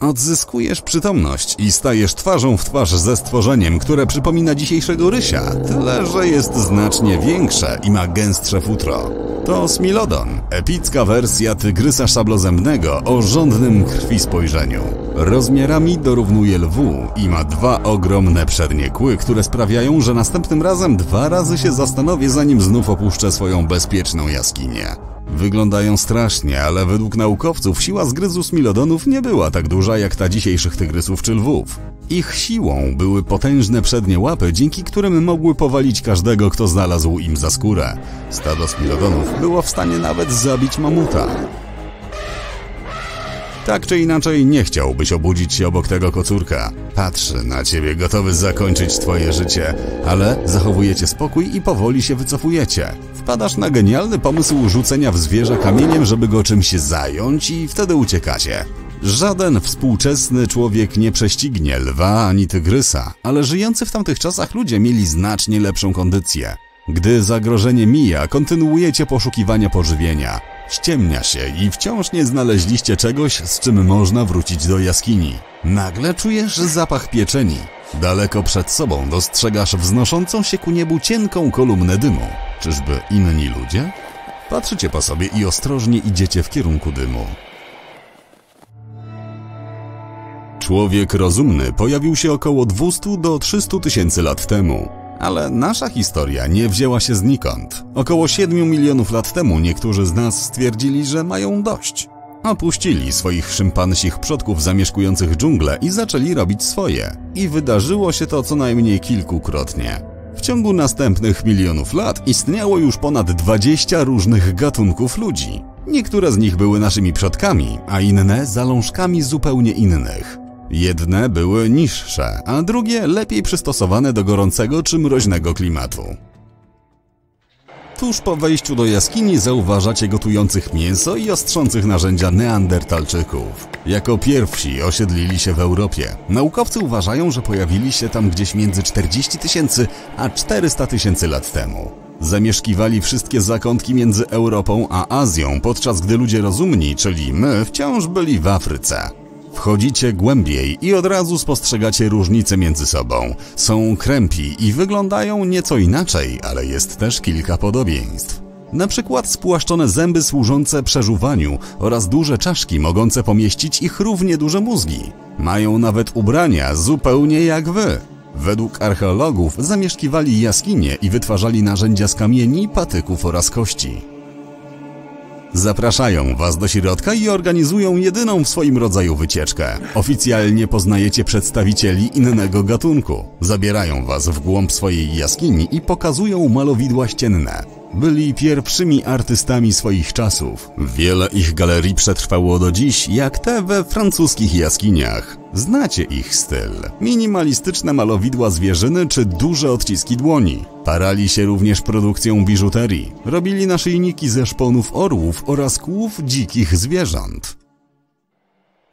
Odzyskujesz przytomność i stajesz twarzą w twarz ze stworzeniem, które przypomina dzisiejszego rysia, tyle że jest znacznie większe i ma gęstsze futro. To Smilodon, epicka wersja tygrysa szablozębnego o żądnym krwi spojrzeniu. Rozmiarami dorównuje lwu i ma dwa ogromne przednie kły, które sprawiają, że następnym razem dwa razy się zastanowię, zanim znów opuszczę swoją bezpieczną jaskinię. Wyglądają strasznie, ale według naukowców siła zgryzu smilodonów nie była tak duża jak ta dzisiejszych tygrysów czy lwów. Ich siłą były potężne przednie łapy, dzięki którym mogły powalić każdego, kto znalazł im za skórę. Stado smilodonów było w stanie nawet zabić mamuta. Tak czy inaczej nie chciałbyś obudzić się obok tego kocurka. Patrzy na ciebie, gotowy zakończyć twoje życie, ale zachowujecie spokój i powoli się wycofujecie. Wpadasz na genialny pomysł rzucenia w zwierzę kamieniem, żeby go czymś zająć i wtedy uciekacie. Żaden współczesny człowiek nie prześcignie lwa ani tygrysa, ale żyjący w tamtych czasach ludzie mieli znacznie lepszą kondycję. Gdy zagrożenie mija, kontynuujecie poszukiwania pożywienia. Ściemnia się i wciąż nie znaleźliście czegoś, z czym można wrócić do jaskini. Nagle czujesz zapach pieczeni. Daleko przed sobą dostrzegasz wznoszącą się ku niebu cienką kolumnę dymu. Czyżby inni ludzie? Patrzycie po sobie i ostrożnie idziecie w kierunku dymu. Człowiek rozumny pojawił się około 200 do 300 tysięcy lat temu. Ale nasza historia nie wzięła się znikąd. Około 7 milionów lat temu niektórzy z nas stwierdzili, że mają dość. Opuścili swoich szympansich przodków zamieszkujących dżunglę i zaczęli robić swoje. I wydarzyło się to co najmniej kilkukrotnie. W ciągu następnych milionów lat istniało już ponad 20 różnych gatunków ludzi. Niektóre z nich były naszymi przodkami, a inne zalążkami zupełnie innych. Jedne były niższe, a drugie lepiej przystosowane do gorącego czy mroźnego klimatu. Tuż po wejściu do jaskini zauważacie gotujących mięso i ostrzących narzędzia neandertalczyków. Jako pierwsi osiedlili się w Europie. Naukowcy uważają, że pojawili się tam gdzieś między 40 tysięcy a 400 tysięcy lat temu. Zamieszkiwali wszystkie zakątki między Europą a Azją, podczas gdy ludzie rozumni, czyli my, wciąż byli w Afryce. Wchodzicie głębiej i od razu spostrzegacie różnice między sobą. Są krępi i wyglądają nieco inaczej, ale jest też kilka podobieństw. Na przykład spłaszczone zęby służące przeżuwaniu oraz duże czaszki mogące pomieścić ich równie duże mózgi. Mają nawet ubrania zupełnie jak wy. Według archeologów zamieszkiwali jaskinie i wytwarzali narzędzia z kamieni, patyków oraz kości. Zapraszają Was do środka i organizują jedyną w swoim rodzaju wycieczkę. Oficjalnie poznajecie przedstawicieli innego gatunku. Zabierają Was w głąb swojej jaskini i pokazują malowidła ścienne. Byli pierwszymi artystami swoich czasów. Wiele ich galerii przetrwało do dziś, jak te we francuskich jaskiniach. Znacie ich styl. Minimalistyczne malowidła zwierzyny czy duże odciski dłoni. Parali się również produkcją biżuterii. Robili naszyjniki ze szponów orłów oraz kłów dzikich zwierząt.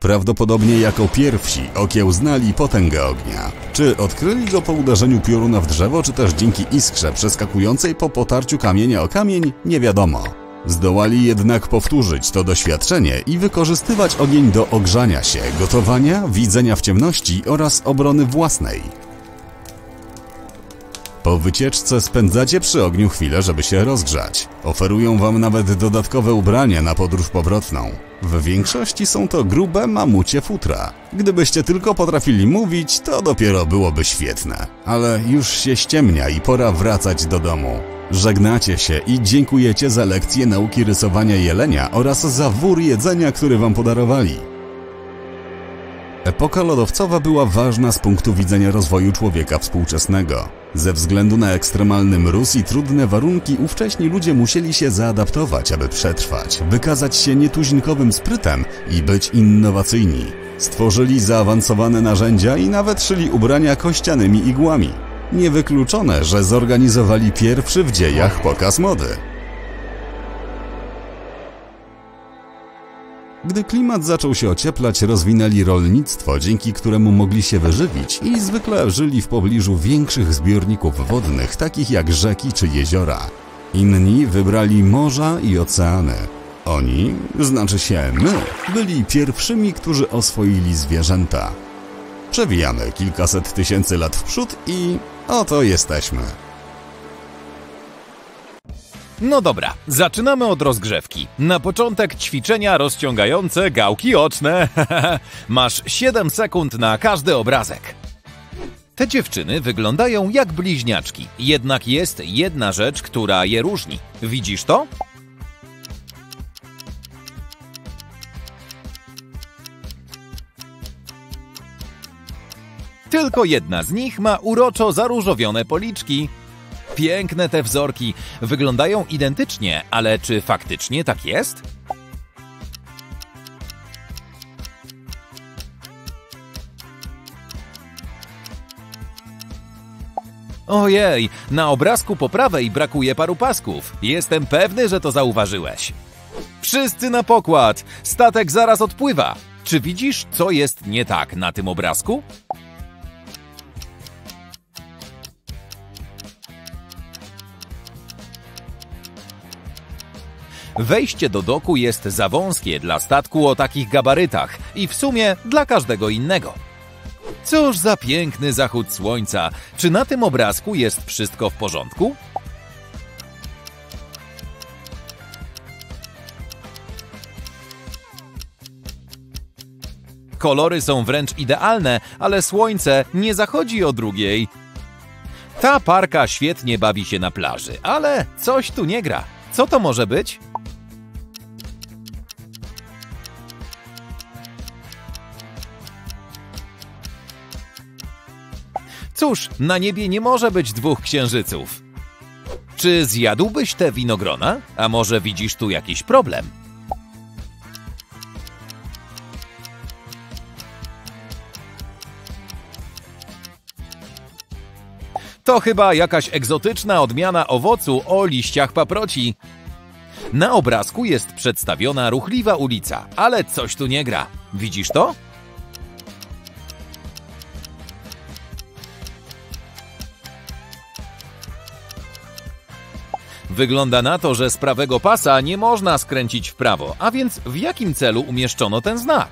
Prawdopodobnie jako pierwsi okiełznali potęgę ognia. Czy odkryli go po uderzeniu pioruna w drzewo, czy też dzięki iskrze przeskakującej po potarciu kamienia o kamień, nie wiadomo. Zdołali jednak powtórzyć to doświadczenie i wykorzystywać ogień do ogrzania się, gotowania, widzenia w ciemności oraz obrony własnej. Po wycieczce spędzacie przy ogniu chwilę, żeby się rozgrzać. Oferują wam nawet dodatkowe ubrania na podróż powrotną. W większości są to grube mamucie futra. Gdybyście tylko potrafili mówić, to dopiero byłoby świetne. Ale już się ściemnia i pora wracać do domu. Żegnacie się i dziękujecie za lekcję nauki rysowania jelenia oraz za wór jedzenia, który wam podarowali. Epoka lodowcowa była ważna z punktu widzenia rozwoju człowieka współczesnego. Ze względu na ekstremalny mróz i trudne warunki ówcześni ludzie musieli się zaadaptować, aby przetrwać, wykazać się nietuzinkowym sprytem i być innowacyjni. Stworzyli zaawansowane narzędzia i nawet szyli ubrania kościanymi igłami. Niewykluczone, że zorganizowali pierwszy w dziejach pokaz mody. Gdy klimat zaczął się ocieplać, rozwinęli rolnictwo, dzięki któremu mogli się wyżywić i zwykle żyli w pobliżu większych zbiorników wodnych, takich jak rzeki czy jeziora. Inni wybrali morza i oceany. Oni, znaczy się my, byli pierwszymi, którzy oswoili zwierzęta. Przewijamy kilkaset tysięcy lat w przód i oto jesteśmy. No dobra, zaczynamy od rozgrzewki. Na początek ćwiczenia rozciągające gałki oczne. *laughs* Masz 7 sekund na każdy obrazek. Te dziewczyny wyglądają jak bliźniaczki, jednak jest jedna rzecz, która je różni. Widzisz to? Tylko jedna z nich ma uroczo zaróżowione policzki. Piękne te wzorki, wyglądają identycznie, ale czy faktycznie tak jest? Ojej, na obrazku po prawej brakuje paru pasków. Jestem pewny, że to zauważyłeś. Wszyscy na pokład! Statek zaraz odpływa. Czy widzisz, co jest nie tak na tym obrazku? Wejście do doku jest za wąskie dla statku o takich gabarytach i w sumie dla każdego innego. Cóż za piękny zachód słońca! Czy na tym obrazku jest wszystko w porządku? Kolory są wręcz idealne, ale słońce nie zachodzi o drugiej. Ta parka świetnie bawi się na plaży, ale coś tu nie gra. Co to może być? Cóż, na niebie nie może być dwóch księżyców. Czy zjadłbyś te winogrona? A może widzisz tu jakiś problem? To chyba jakaś egzotyczna odmiana owocu o liściach paproci. Na obrazku jest przedstawiona ruchliwa ulica, ale coś tu nie gra. Widzisz to? Wygląda na to, że z prawego pasa nie można skręcić w prawo, a więc w jakim celu umieszczono ten znak?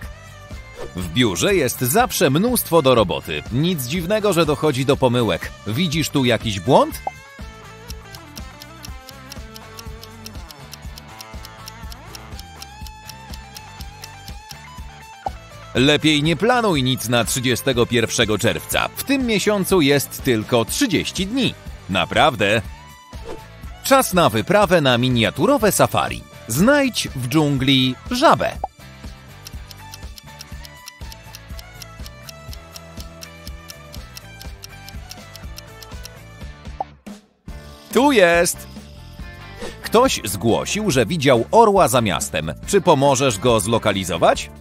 W biurze jest zawsze mnóstwo do roboty. Nic dziwnego, że dochodzi do pomyłek. Widzisz tu jakiś błąd? Lepiej nie planuj nic na 31 czerwca. W tym miesiącu jest tylko 30 dni. Naprawdę. Czas na wyprawę na miniaturowe safari. Znajdź w dżungli żabę. Tu jest! Ktoś zgłosił, że widział orła za miastem. Czy pomożesz go zlokalizować?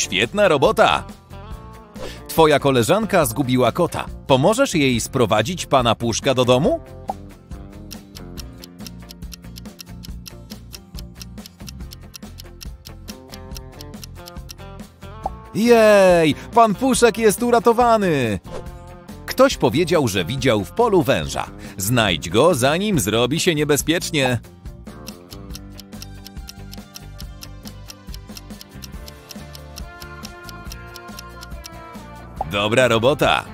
Świetna robota! Twoja koleżanka zgubiła kota. Pomożesz jej sprowadzić pana Puszka do domu? Jej, pan Puszek jest uratowany! Ktoś powiedział, że widział w polu węża. Znajdź go, zanim zrobi się niebezpiecznie. Dobra robota!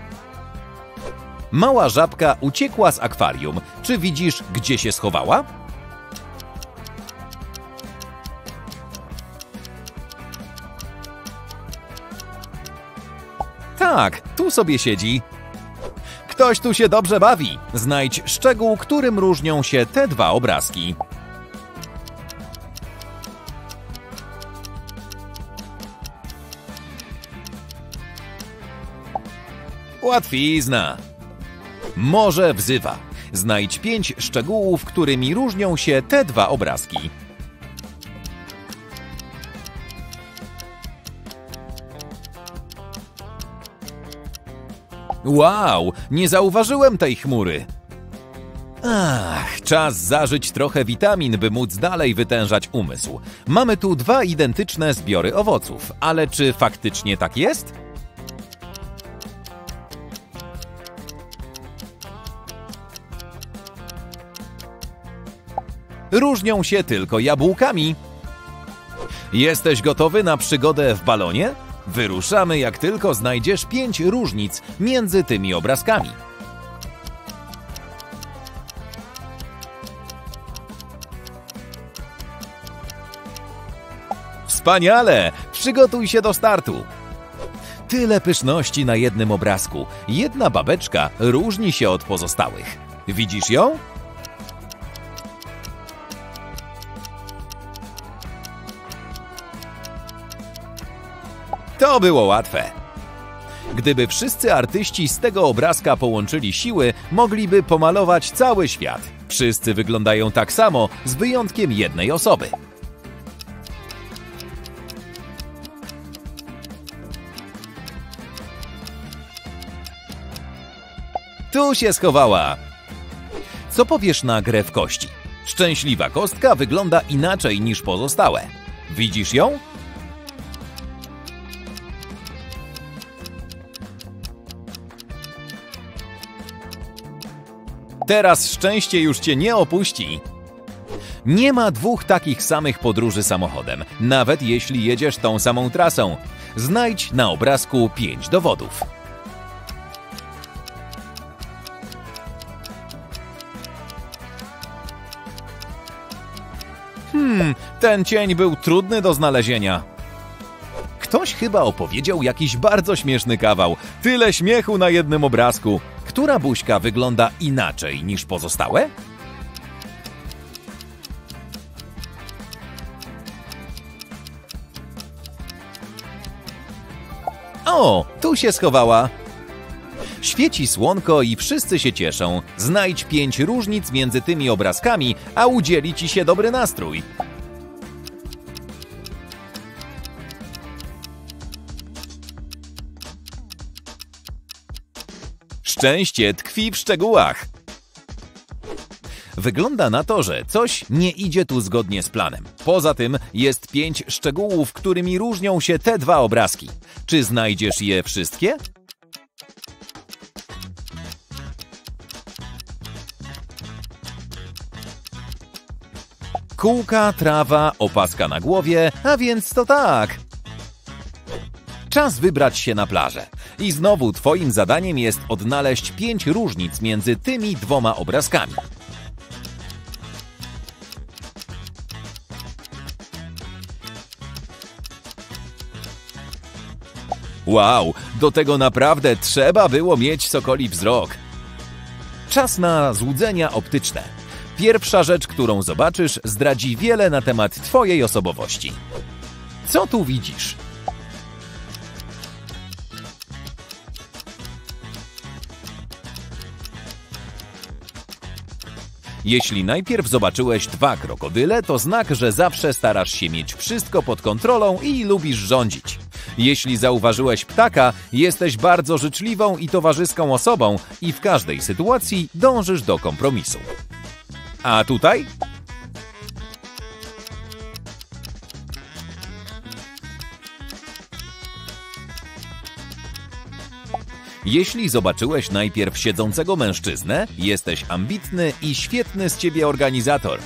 Mała żabka uciekła z akwarium. Czy widzisz, gdzie się schowała? Tak, tu sobie siedzi. Ktoś tu się dobrze bawi. Znajdź szczegół, którym różnią się te dwa obrazki. Łatwizna. Morze wzywa. Znajdź pięć szczegółów, którymi różnią się te dwa obrazki. Wow, nie zauważyłem tej chmury. Ach, czas zażyć trochę witamin, by móc dalej wytężać umysł. Mamy tu dwa identyczne zbiory owoców, ale czy faktycznie tak jest? Różnią się tylko jabłkami. Jesteś gotowy na przygodę w balonie? Wyruszamy, jak tylko znajdziesz pięć różnic między tymi obrazkami. Wspaniale! Przygotuj się do startu! Tyle pyszności na jednym obrazku. Jedna babeczka różni się od pozostałych. Widzisz ją? To było łatwe. Gdyby wszyscy artyści z tego obrazka połączyli siły, mogliby pomalować cały świat. Wszyscy wyglądają tak samo, z wyjątkiem jednej osoby. Tu się schowała. Co powiesz na grę w kości? Szczęśliwa kostka wygląda inaczej niż pozostałe. Widzisz ją? Teraz szczęście już cię nie opuści. Nie ma dwóch takich samych podróży samochodem, nawet jeśli jedziesz tą samą trasą. Znajdź na obrazku pięć dowodów. Hmm, ten cień był trudny do znalezienia ktoś chyba opowiedział jakiś bardzo śmieszny kawał. Tyle śmiechu na jednym obrazku. Która buźka wygląda inaczej niż pozostałe? O, tu się schowała. Świeci słonko i wszyscy się cieszą. Znajdź pięć różnic między tymi obrazkami, a udzieli ci się dobry nastrój. Szczęście tkwi w szczegółach. Wygląda na to, że coś nie idzie tu zgodnie z planem. Poza tym jest pięć szczegółów, którymi różnią się te dwa obrazki. Czy znajdziesz je wszystkie? Kółka, trawa, opaska na głowie, a więc to tak. Czas wybrać się na plażę. I znowu twoim zadaniem jest odnaleźć pięć różnic między tymi dwoma obrazkami. Wow, do tego naprawdę trzeba było mieć sokoli wzrok. Czas na złudzenia optyczne. Pierwsza rzecz, którą zobaczysz, zdradzi wiele na temat Twojej osobowości. Co tu widzisz? Jeśli najpierw zobaczyłeś dwa krokodyle, to znak, że zawsze starasz się mieć wszystko pod kontrolą i lubisz rządzić. Jeśli zauważyłeś ptaka, jesteś bardzo życzliwą i towarzyską osobą i w każdej sytuacji dążysz do kompromisu. A tutaj? Jeśli zobaczyłeś najpierw siedzącego mężczyznę, jesteś ambitny i świetny z ciebie organizator.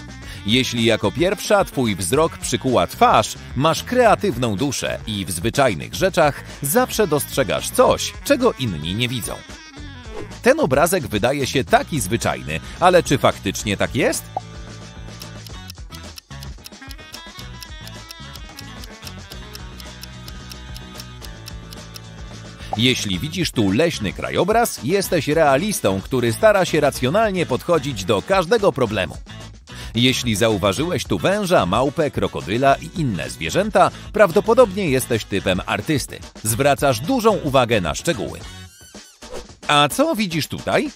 Jeśli jako pierwsza twój wzrok przykuła twarz, masz kreatywną duszę i w zwyczajnych rzeczach zawsze dostrzegasz coś, czego inni nie widzą. Ten obrazek wydaje się taki zwyczajny, ale czy faktycznie tak jest? Jeśli widzisz tu leśny krajobraz, jesteś realistą, który stara się racjonalnie podchodzić do każdego problemu. Jeśli zauważyłeś tu węża, małpę, krokodyla i inne zwierzęta, prawdopodobnie jesteś typem artysty. Zwracasz dużą uwagę na szczegóły. A co widzisz tutaj?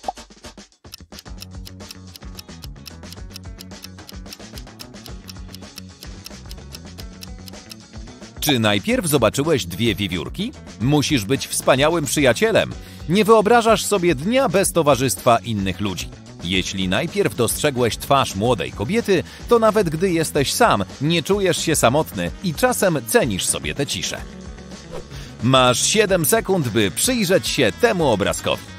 Czy najpierw zobaczyłeś dwie wiewiórki? Musisz być wspaniałym przyjacielem. Nie wyobrażasz sobie dnia bez towarzystwa innych ludzi. Jeśli najpierw dostrzegłeś twarz młodej kobiety, to nawet gdy jesteś sam, nie czujesz się samotny i czasem cenisz sobie tę ciszę. Masz 7 sekund, by przyjrzeć się temu obrazkowi.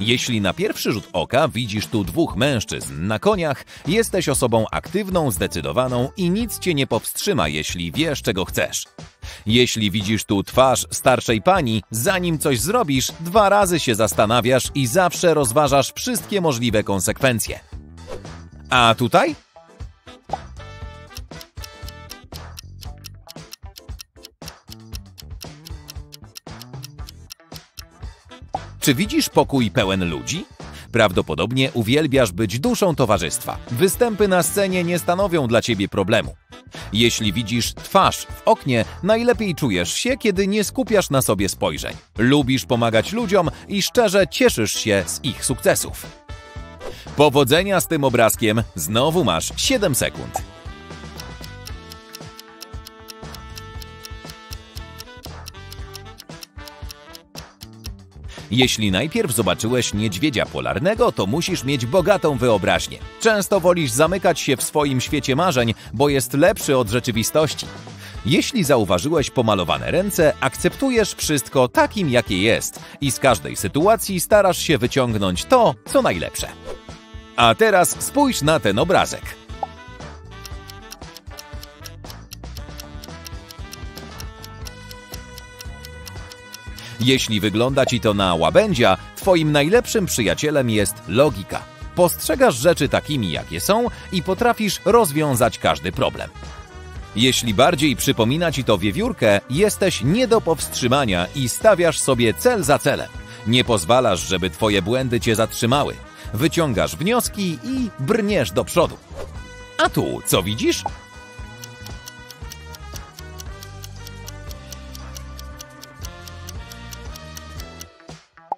Jeśli na pierwszy rzut oka widzisz tu dwóch mężczyzn na koniach, jesteś osobą aktywną, zdecydowaną i nic cię nie powstrzyma, jeśli wiesz, czego chcesz. Jeśli widzisz tu twarz starszej pani, zanim coś zrobisz, dwa razy się zastanawiasz i zawsze rozważasz wszystkie możliwe konsekwencje. A tutaj? Czy widzisz pokój pełen ludzi? Prawdopodobnie uwielbiasz być duszą towarzystwa. Występy na scenie nie stanowią dla ciebie problemu. Jeśli widzisz twarz w oknie, najlepiej czujesz się, kiedy nie skupiasz na sobie spojrzeń. Lubisz pomagać ludziom i szczerze cieszysz się z ich sukcesów. Powodzenia z tym obrazkiem, znowu masz 7 sekund. Jeśli najpierw zobaczyłeś niedźwiedzia polarnego, to musisz mieć bogatą wyobraźnię. Często wolisz zamykać się w swoim świecie marzeń, bo jest lepszy od rzeczywistości. Jeśli zauważyłeś pomalowane ręce, akceptujesz wszystko takim, jakie jest i z każdej sytuacji starasz się wyciągnąć to, co najlepsze. A teraz spójrz na ten obrazek. Jeśli wygląda ci to na łabędzia, twoim najlepszym przyjacielem jest logika. Postrzegasz rzeczy takimi, jakie są i potrafisz rozwiązać każdy problem. Jeśli bardziej przypomina ci to wiewiórkę, jesteś nie do powstrzymania i stawiasz sobie cel za celem. Nie pozwalasz, żeby twoje błędy cię zatrzymały. wyciągasz wnioski i brniesz do przodu. A tu, co widzisz?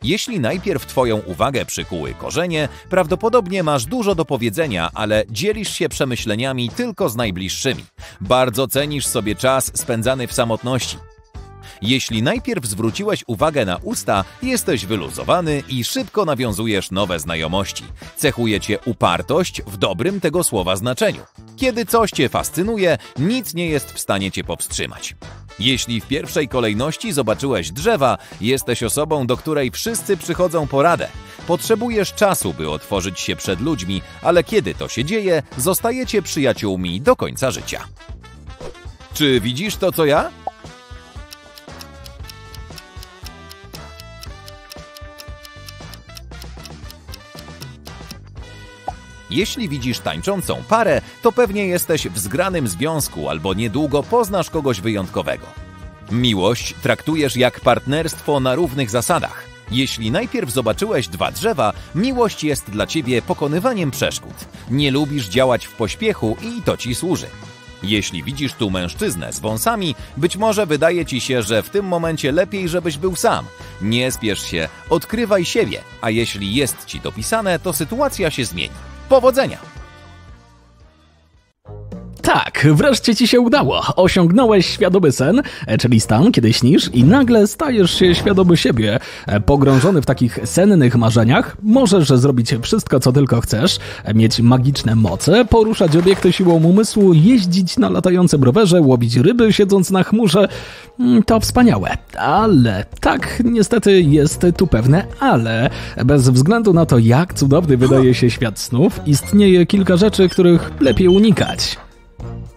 Jeśli najpierw Twoją uwagę przykuły korzenie, prawdopodobnie masz dużo do powiedzenia, ale dzielisz się przemyśleniami tylko z najbliższymi. Bardzo cenisz sobie czas spędzany w samotności. Jeśli najpierw zwróciłeś uwagę na usta, jesteś wyluzowany i szybko nawiązujesz nowe znajomości. Cechuje cię upartość w dobrym tego słowa znaczeniu. Kiedy coś cię fascynuje, nic nie jest w stanie cię powstrzymać. Jeśli w pierwszej kolejności zobaczyłeś drzewa, jesteś osobą, do której wszyscy przychodzą po radę. Potrzebujesz czasu, by otworzyć się przed ludźmi, ale kiedy to się dzieje, zostajecie przyjaciółmi do końca życia. Czy widzisz to, co ja? Jeśli widzisz tańczącą parę, to pewnie jesteś w zgranym związku albo niedługo poznasz kogoś wyjątkowego. Miłość traktujesz jak partnerstwo na równych zasadach. Jeśli najpierw zobaczyłeś dwa drzewa, miłość jest dla ciebie pokonywaniem przeszkód. Nie lubisz działać w pośpiechu i to ci służy. Jeśli widzisz tu mężczyznę z wąsami, być może wydaje ci się, że w tym momencie lepiej, żebyś był sam. Nie spiesz się, odkrywaj siebie, a jeśli jest ci dopisane, to sytuacja się zmieni. Powodzenia! Tak, wreszcie ci się udało. Osiągnąłeś świadomy sen, e, czyli stan, kiedy śnisz i nagle stajesz się świadomy siebie. E, Pogrążony w takich sennych marzeniach, możesz zrobić wszystko, co tylko chcesz, e, mieć magiczne moce, poruszać obiekty siłą umysłu, jeździć na latającym rowerze, łowić ryby siedząc na chmurze. Mm, To wspaniałe, ale tak niestety jest tu pewne ale. Bez względu na to, jak cudowny wydaje się świat snów, istnieje kilka rzeczy, których lepiej unikać.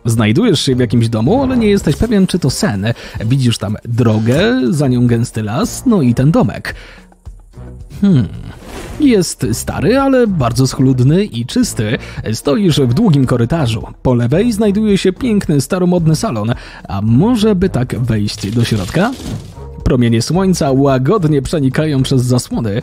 Znajdujesz się w jakimś domu, ale nie jesteś pewien, czy to sen. Widzisz tam drogę, za nią gęsty las, no i ten domek. Hmm. Jest stary, ale bardzo schludny i czysty. Stoisz w długim korytarzu. Po lewej znajduje się piękny, staromodny salon. A może by tak wejść do środka? Promienie słońca łagodnie przenikają przez zasłony.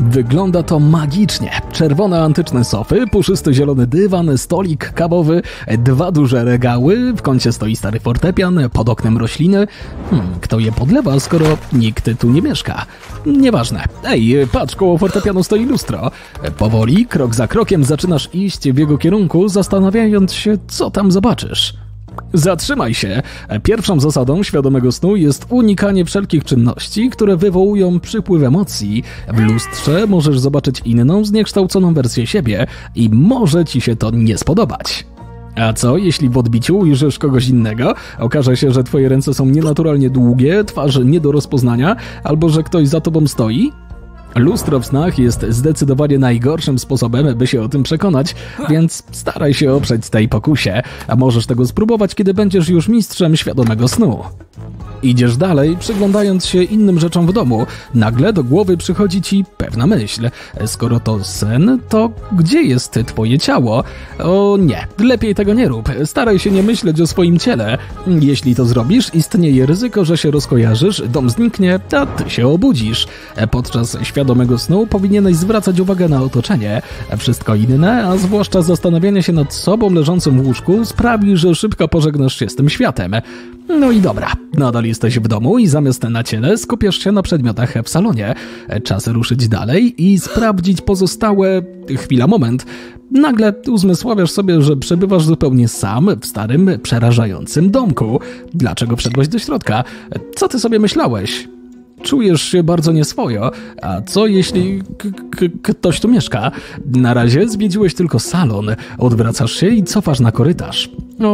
Wygląda to magicznie. Czerwone antyczne sofy, puszysty zielony dywan, stolik kawowy, dwa duże regały, w kącie stoi stary fortepian, pod oknem rośliny. Hmm, kto je podlewa, skoro nikt tu nie mieszka? Nieważne. Ej, patrz, koło fortepianu stoi lustro. Powoli, krok za krokiem zaczynasz iść w jego kierunku, zastanawiając się, co tam zobaczysz. Zatrzymaj się. Pierwszą zasadą świadomego snu jest unikanie wszelkich czynności, które wywołują przypływ emocji. W lustrze możesz zobaczyć inną, zniekształconą wersję siebie i może ci się to nie spodobać. A co, jeśli w odbiciu ujrzysz kogoś innego? Okaże się, że twoje ręce są nienaturalnie długie, twarz nie do rozpoznania, albo że ktoś za tobą stoi? Lustro w snach jest zdecydowanie najgorszym sposobem, by się o tym przekonać, więc staraj się oprzeć tej pokusie, a możesz tego spróbować, kiedy będziesz już mistrzem świadomego snu. Idziesz dalej, przyglądając się innym rzeczom w domu. Nagle do głowy przychodzi ci pewna myśl. Skoro to sen, to gdzie jest twoje ciało? O nie, lepiej tego nie rób. Staraj się nie myśleć o swoim ciele. Jeśli to zrobisz, istnieje ryzyko, że się rozkojarzysz, dom zniknie, a ty się obudzisz. Podczas świadomego snu powinieneś zwracać uwagę na otoczenie. Wszystko inne, a zwłaszcza zastanawianie się nad sobą leżącym w łóżku, sprawi, że szybko pożegnasz się z tym światem. No i dobra, nadal jesteś w domu i zamiast na ciele skupiasz się na przedmiotach w salonie. Czas ruszyć dalej i sprawdzić pozostałe... Chwila, moment. Nagle uzmysławiasz sobie, że przebywasz zupełnie sam w starym, przerażającym domku. Dlaczego wszedłeś do środka? Co ty sobie myślałeś? Czujesz się bardzo nieswojo. A co jeśli ktoś tu mieszka? Na razie zwiedziłeś tylko salon. Odwracasz się i cofasz na korytarz.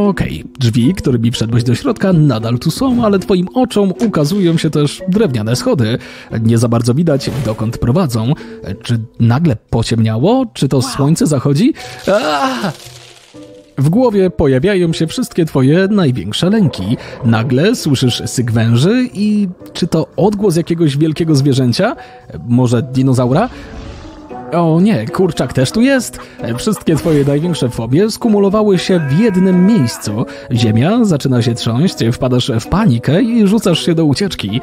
Okej, drzwi, którymi wszedłeś do środka, nadal tu są, ale twoim oczom ukazują się też drewniane schody. Nie za bardzo widać, dokąd prowadzą. Czy nagle pociemniało? Czy to słońce zachodzi? Aaaa! W głowie pojawiają się wszystkie twoje największe lęki. Nagle słyszysz syk węży i czy to odgłos jakiegoś wielkiego zwierzęcia? Może dinozaura? O nie, kurczak też tu jest. Wszystkie twoje największe fobie skumulowały się w jednym miejscu. Ziemia zaczyna się trząść, wpadasz w panikę i rzucasz się do ucieczki.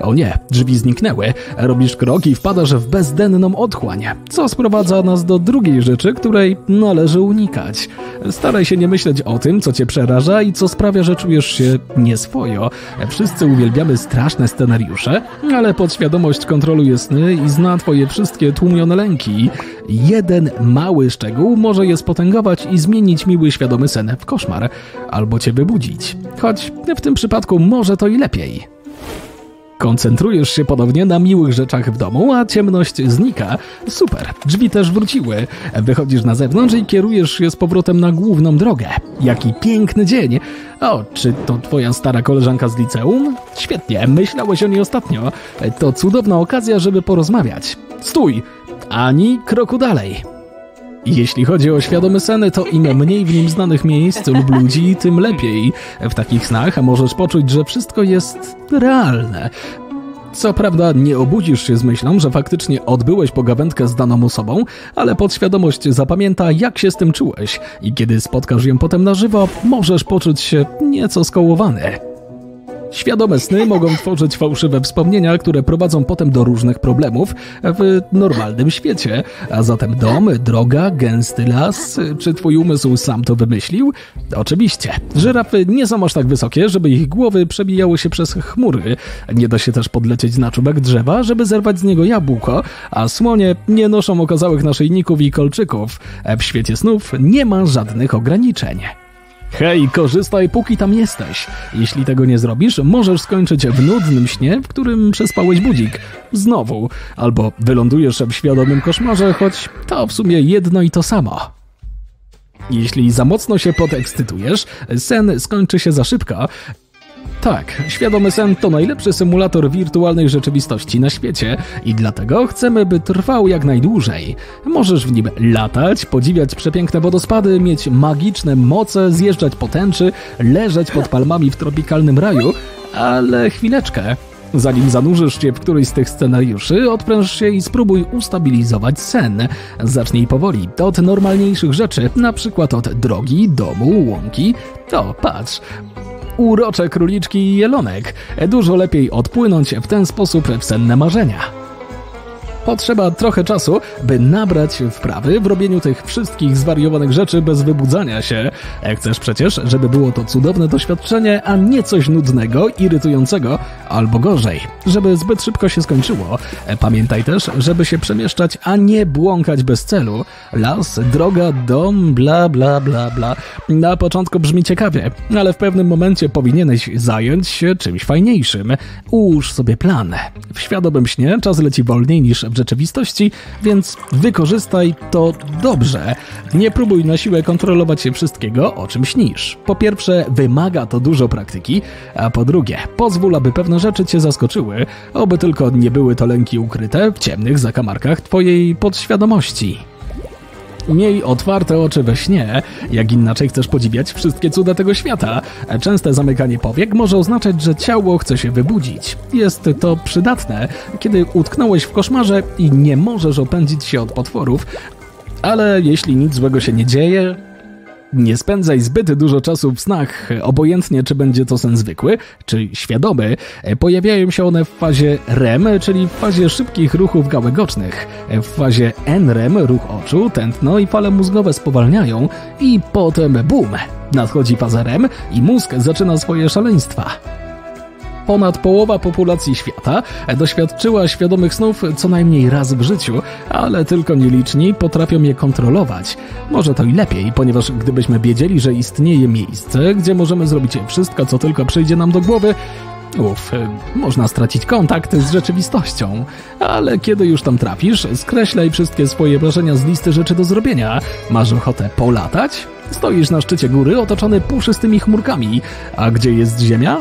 O nie, drzwi zniknęły. Robisz krok i wpadasz w bezdenną otchłań, co sprowadza nas do drugiej rzeczy, której należy unikać. Staraj się nie myśleć o tym, co cię przeraża i co sprawia, że czujesz się nieswojo. Wszyscy uwielbiamy straszne scenariusze, ale podświadomość kontroluje sny i zna twoje wszystkie tłumione lęki. Jeden mały szczegół może je spotęgować i zmienić miły, świadomy sen w koszmar, albo cię wybudzić. Choć w tym przypadku może to i lepiej. Koncentrujesz się ponownie na miłych rzeczach w domu, a ciemność znika. Super, drzwi też wróciły. Wychodzisz na zewnątrz i kierujesz się z powrotem na główną drogę. Jaki piękny dzień! O, czy to twoja stara koleżanka z liceum? Świetnie, myślałeś o niej ostatnio. To cudowna okazja, żeby porozmawiać. Stój! Ani kroku dalej. Jeśli chodzi o świadomy sen, to im mniej w nim znanych miejsc lub ludzi, tym lepiej. W takich snach możesz poczuć, że wszystko jest realne. Co prawda nie obudzisz się z myślą, że faktycznie odbyłeś pogawędkę z daną osobą, ale podświadomość zapamięta, jak się z tym czułeś i kiedy spotkasz ją potem na żywo, możesz poczuć się nieco skołowany. Świadome sny mogą tworzyć fałszywe wspomnienia, które prowadzą potem do różnych problemów w normalnym świecie. A zatem dom, droga, gęsty las, czy twój umysł sam to wymyślił? Oczywiście. Żyrafy nie są aż tak wysokie, żeby ich głowy przebijały się przez chmury. Nie da się też podlecieć na czubek drzewa, żeby zerwać z niego jabłko, a słonie nie noszą okazałych naszyjników i kolczyków. W świecie snów nie ma żadnych ograniczeń. Hej, korzystaj póki tam jesteś. Jeśli tego nie zrobisz, możesz skończyć w nudnym śnie, w którym przespałeś budzik. Znowu. Albo wylądujesz w świadomym koszmarze, choć to w sumie jedno i to samo. Jeśli za mocno się podekscytujesz, sen skończy się za szybko tak, świadomy sen to najlepszy symulator wirtualnej rzeczywistości na świecie i dlatego chcemy, by trwał jak najdłużej. Możesz w nim latać, podziwiać przepiękne wodospady, mieć magiczne moce, zjeżdżać po tęczy, leżeć pod palmami w tropikalnym raju, ale chwileczkę. Zanim zanurzysz się w któryś z tych scenariuszy, odpręż się i spróbuj ustabilizować sen. Zacznij powoli, od normalniejszych rzeczy, na przykład od drogi, domu, łąki. To patrz, urocze króliczki i jelonek. Dużo lepiej odpłynąć w ten sposób w senne marzenia. Potrzeba trochę czasu, by nabrać wprawy w robieniu tych wszystkich zwariowanych rzeczy bez wybudzania się. Chcesz przecież, żeby było to cudowne doświadczenie, a nie coś nudnego, irytującego, albo gorzej, żeby zbyt szybko się skończyło. Pamiętaj też, żeby się przemieszczać, a nie błąkać bez celu. Las, droga, dom, bla bla bla bla. Na początku brzmi ciekawie, ale w pewnym momencie powinieneś zająć się czymś fajniejszym. Ułóż sobie plan. W świadomym śnie czas leci wolniej niż w rzeczywistości, więc wykorzystaj to dobrze. Nie próbuj na siłę kontrolować się wszystkiego, o czym śnisz. Po pierwsze, wymaga to dużo praktyki, a po drugie, pozwól, aby pewne rzeczy cię zaskoczyły, oby tylko nie były to lęki ukryte w ciemnych zakamarkach twojej podświadomości. Miej otwarte oczy we śnie, jak inaczej chcesz podziwiać wszystkie cuda tego świata. Częste zamykanie powiek może oznaczać, że ciało chce się wybudzić. Jest to przydatne, kiedy utknąłeś w koszmarze i nie możesz opędzić się od potworów, ale jeśli nic złego się nie dzieje, nie spędzaj zbyt dużo czasu w snach, obojętnie czy będzie to sen zwykły, czy świadomy. Pojawiają się one w fazie REM, czyli w fazie szybkich ruchów gałek ocznych. W fazie NREM ruch oczu, tętno i fale mózgowe spowalniają i potem BUM! Nadchodzi faza REM i mózg zaczyna swoje szaleństwa ponad połowa populacji świata doświadczyła świadomych snów co najmniej raz w życiu, ale tylko nieliczni potrafią je kontrolować. Może to i lepiej, ponieważ gdybyśmy wiedzieli, że istnieje miejsce, gdzie możemy zrobić wszystko, co tylko przyjdzie nam do głowy, Uf, można stracić kontakt z rzeczywistością, ale kiedy już tam trafisz, skreślaj wszystkie swoje wrażenia z listy rzeczy do zrobienia. Masz ochotę polatać? Stoisz na szczycie góry otoczony puszystymi chmurkami. A gdzie jest ziemia?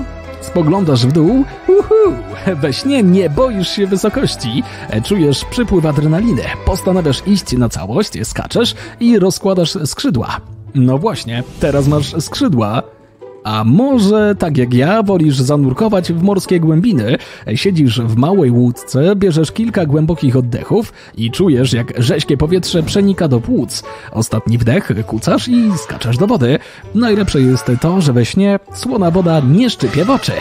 Spoglądasz w dół, uhu, we śnie nie boisz się wysokości, czujesz przypływ adrenaliny, postanawiasz iść na całość, skaczesz i rozkładasz skrzydła. No właśnie, teraz masz skrzydła. A może, tak jak ja, wolisz zanurkować w morskie głębiny, siedzisz w małej łódce, bierzesz kilka głębokich oddechów i czujesz, jak rześkie powietrze przenika do płuc. Ostatni wdech, kucasz i skaczesz do wody. Najlepsze jest to, że we śnie słona woda nie szczypie w oczy.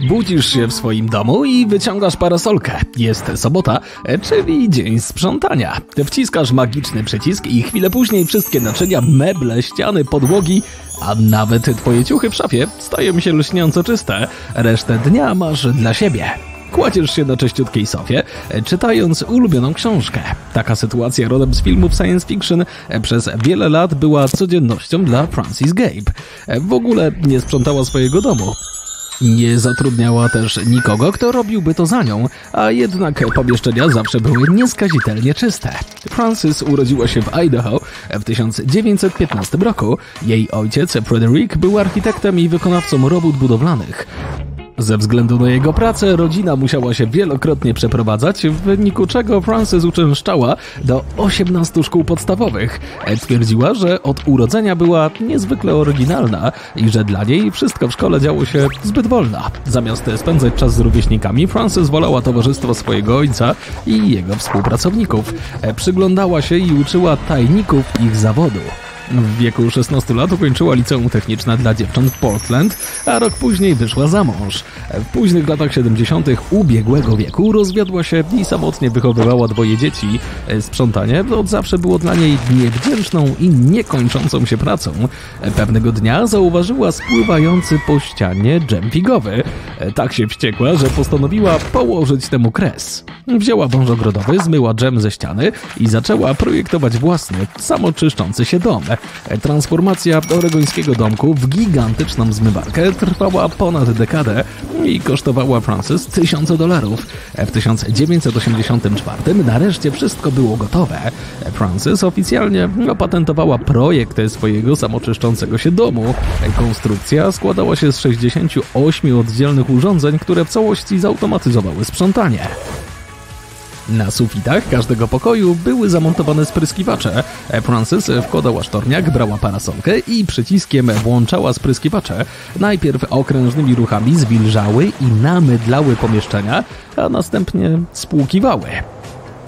Budzisz się w swoim domu i wyciągasz parasolkę. Jest sobota, czyli dzień sprzątania. Wciskasz magiczny przycisk i chwilę później wszystkie naczynia, meble, ściany, podłogi, a nawet twoje ciuchy w szafie stają się lśniąco czyste. Resztę dnia masz dla siebie. Kładziesz się na czyściutkiej sofie, czytając ulubioną książkę. Taka sytuacja rodem z filmów science fiction przez wiele lat była codziennością dla Francis Gabe. W ogóle nie sprzątała swojego domu. Nie zatrudniała też nikogo, kto robiłby to za nią, a jednak pomieszczenia zawsze były nieskazitelnie czyste. Frances urodziła się w Idaho w 1915 roku. Jej ojciec, Frederick, był architektem i wykonawcą robót budowlanych. Ze względu na jego pracę rodzina musiała się wielokrotnie przeprowadzać, w wyniku czego Frances uczęszczała do 18 szkół podstawowych. Twierdziła, że od urodzenia była niezwykle oryginalna i że dla niej wszystko w szkole działo się zbyt wolno. Zamiast spędzać czas z rówieśnikami, Frances wolała towarzystwo swojego ojca i jego współpracowników. Przyglądała się i uczyła tajników ich zawodu. W wieku 16 lat ukończyła liceum techniczne dla dziewcząt w Portland, a rok później wyszła za mąż. W późnych latach 70. ubiegłego wieku rozwiodła się i samotnie wychowywała dwoje dzieci. Sprzątanie od zawsze było dla niej niewdzięczną i niekończącą się pracą. Pewnego dnia zauważyła spływający po ścianie dżem figowy. Tak się wściekła, że postanowiła położyć temu kres. Wzięła wąż ogrodowy, zmyła dżem ze ściany i zaczęła projektować własny, samoczyszczący się dom. Transformacja oregońskiego domku w gigantyczną zmywarkę trwała ponad dekadę i kosztowała Francis tysiące dolarów. W 1984 nareszcie wszystko było gotowe. Francis oficjalnie opatentowała projekt swojego samoczyszczącego się domu. Konstrukcja składała się z 68 oddzielnych urządzeń, które w całości zautomatyzowały sprzątanie. Na sufitach każdego pokoju były zamontowane spryskiwacze. Frances wkładała sztorniak, brała parasolkę i przyciskiem włączała spryskiwacze. Najpierw okrężnymi ruchami zwilżały i namydlały pomieszczenia, a następnie spłukiwały.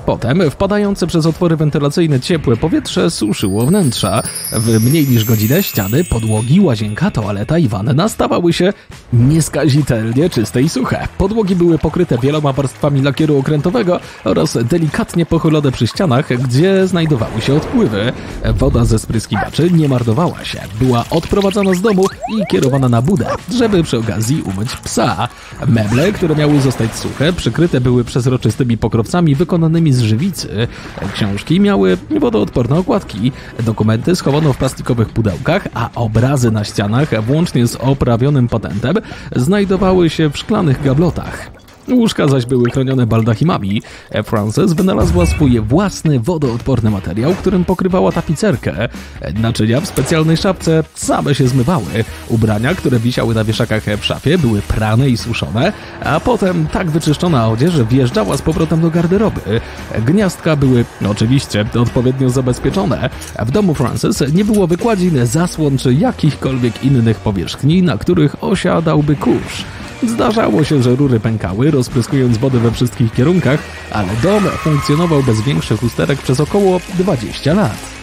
Potem wpadające przez otwory wentylacyjne ciepłe powietrze suszyło wnętrza. W mniej niż godzinę ściany, podłogi, łazienka, toaleta i wanna stawały się nieskazitelnie czyste i suche. Podłogi były pokryte wieloma warstwami lakieru okrętowego oraz delikatnie pochylone przy ścianach, gdzie znajdowały się odpływy. Woda ze spryskiwaczy nie marnowała się. Była odprowadzana z domu i kierowana na budę, żeby przy okazji umyć psa. Meble, które miały zostać suche, przykryte były przezroczystymi pokrowcami wykonanymi z żywicy. Książki miały wodoodporne okładki. Dokumenty schowano w plastikowych pudełkach, a obrazy na ścianach, włącznie z oprawionym patentem, znajdowały się w szklanych gablotach. Łóżka zaś były chronione baldachimami. Frances wynalazła swój własny wodoodporny materiał, którym pokrywała tapicerkę. Naczynia w specjalnej szapce same się zmywały. Ubrania, które wisiały na wieszakach w szafie, były prane i suszone, a potem tak wyczyszczona odzież wjeżdżała z powrotem do garderoby. Gniazdka były oczywiście odpowiednio zabezpieczone. W domu Frances nie było wykładzin, zasłon czy jakichkolwiek innych powierzchni, na których osiadałby kurz. Zdarzało się, że rury pękały, rozpryskując wodę we wszystkich kierunkach, ale dom funkcjonował bez większych usterek przez około 20 lat.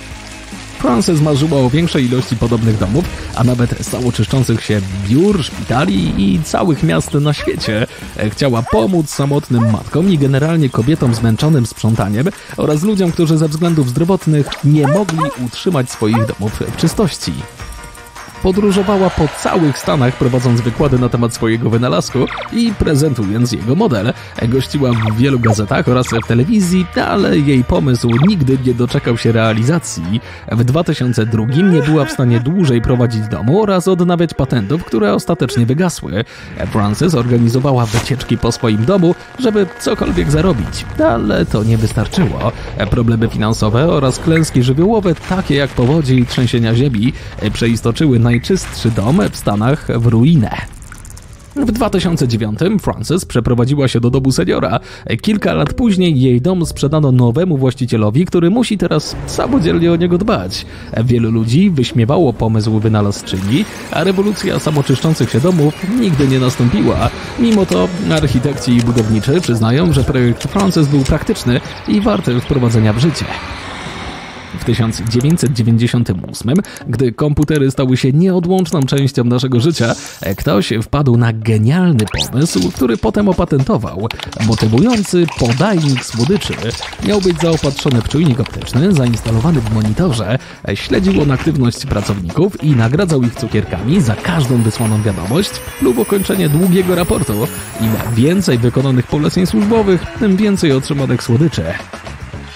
Frances marzyła o większej ilości podobnych domów, a nawet samoczyszczących się biur, szpitali i całych miast na świecie. Chciała pomóc samotnym matkom i generalnie kobietom zmęczonym sprzątaniem oraz ludziom, którzy ze względów zdrowotnych nie mogli utrzymać swoich domów w czystości. Podróżowała po całych Stanach, prowadząc wykłady na temat swojego wynalazku i prezentując jego model. Gościła w wielu gazetach oraz w telewizji, ale jej pomysł nigdy nie doczekał się realizacji. W 2002 nie była w stanie dłużej prowadzić domu oraz odnawiać patentów, które ostatecznie wygasły. Frances organizowała wycieczki po swoim domu, żeby cokolwiek zarobić, ale to nie wystarczyło. Problemy finansowe oraz klęski żywiołowe, takie jak powodzi i trzęsienia ziemi, przeistoczyły na najczystszy dom w Stanach w ruinę. W 2009 Frances przeprowadziła się do domu seniora. Kilka lat później jej dom sprzedano nowemu właścicielowi, który musi teraz samodzielnie o niego dbać. Wielu ludzi wyśmiewało pomysł wynalazczyni, a rewolucja samoczyszczących się domów nigdy nie nastąpiła. Mimo to architekci i budowniczy przyznają, że projekt Frances był praktyczny i warty wprowadzenia w życie. W 1998, gdy komputery stały się nieodłączną częścią naszego życia, ktoś wpadł na genialny pomysł, który potem opatentował. Motywujący podajnik słodyczy miał być zaopatrzony w czujnik optyczny zainstalowany w monitorze, śledził on aktywność pracowników i nagradzał ich cukierkami za każdą wysłaną wiadomość lub ukończenie długiego raportu. Im więcej wykonanych poleceń służbowych, tym więcej otrzymanych słodyczy.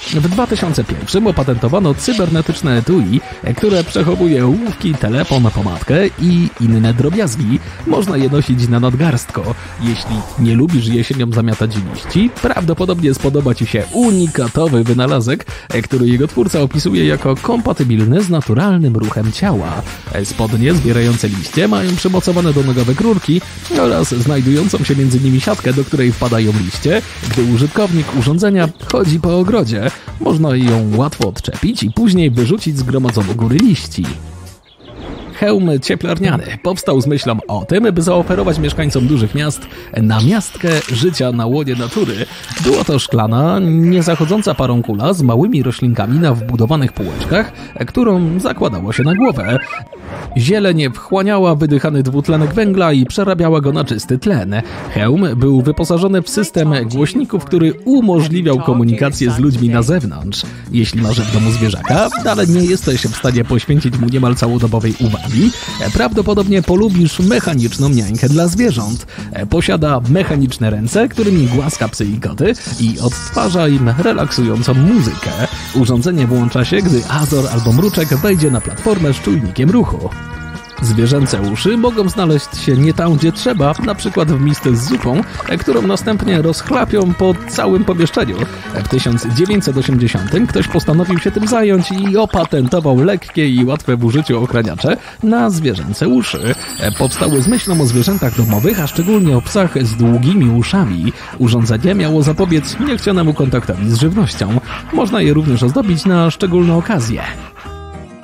W 2001 opatentowano cybernetyczne etui, które przechowuje ołówki, telefon, pomadkę i inne drobiazgi. Można je nosić na nadgarstko. Jeśli nie lubisz jesienią zamiatać liści, prawdopodobnie spodoba Ci się unikatowy wynalazek, który jego twórca opisuje jako kompatybilny z naturalnym ruchem ciała. Spodnie zbierające liście mają przymocowane do nogowych rurki oraz znajdującą się między nimi siatkę, do której wpadają liście, gdy użytkownik urządzenia chodzi po ogrodzie. Można ją łatwo odczepić i później wyrzucić zgromadzono góry liści. Hełm cieplarniany powstał z myślą o tym, by zaoferować mieszkańcom dużych miast namiastkę życia na łonie natury. Była to szklana, niezachodząca parą kula z małymi roślinkami na wbudowanych półeczkach, którą zakładało się na głowę. Zieleń wchłaniała wydychany dwutlenek węgla i przerabiała go na czysty tlen. Hełm był wyposażony w system głośników, który umożliwiał komunikację z ludźmi na zewnątrz. Jeśli masz w domu zwierzaka, ale nie jesteś w stanie poświęcić mu niemal całodobowej uwagi, prawdopodobnie polubisz mechaniczną niańkę dla zwierząt. Posiada mechaniczne ręce, którymi głaska psy i koty i odtwarza im relaksującą muzykę. Urządzenie włącza się, gdy Azor albo Mruczek wejdzie na platformę z czujnikiem ruchu. Zwierzęce uszy mogą znaleźć się nie tam, gdzie trzeba, na przykład w misce z zupą, którą następnie rozchlapią po całym pomieszczeniu. W 1980 ktoś postanowił się tym zająć i opatentował lekkie i łatwe w użyciu ochraniacze na zwierzęce uszy. Powstały z myślą o zwierzętach domowych, a szczególnie o psach z długimi uszami. Urządzenie miało zapobiec niechcianemu kontaktowi z żywnością. Można je również ozdobić na szczególne okazje.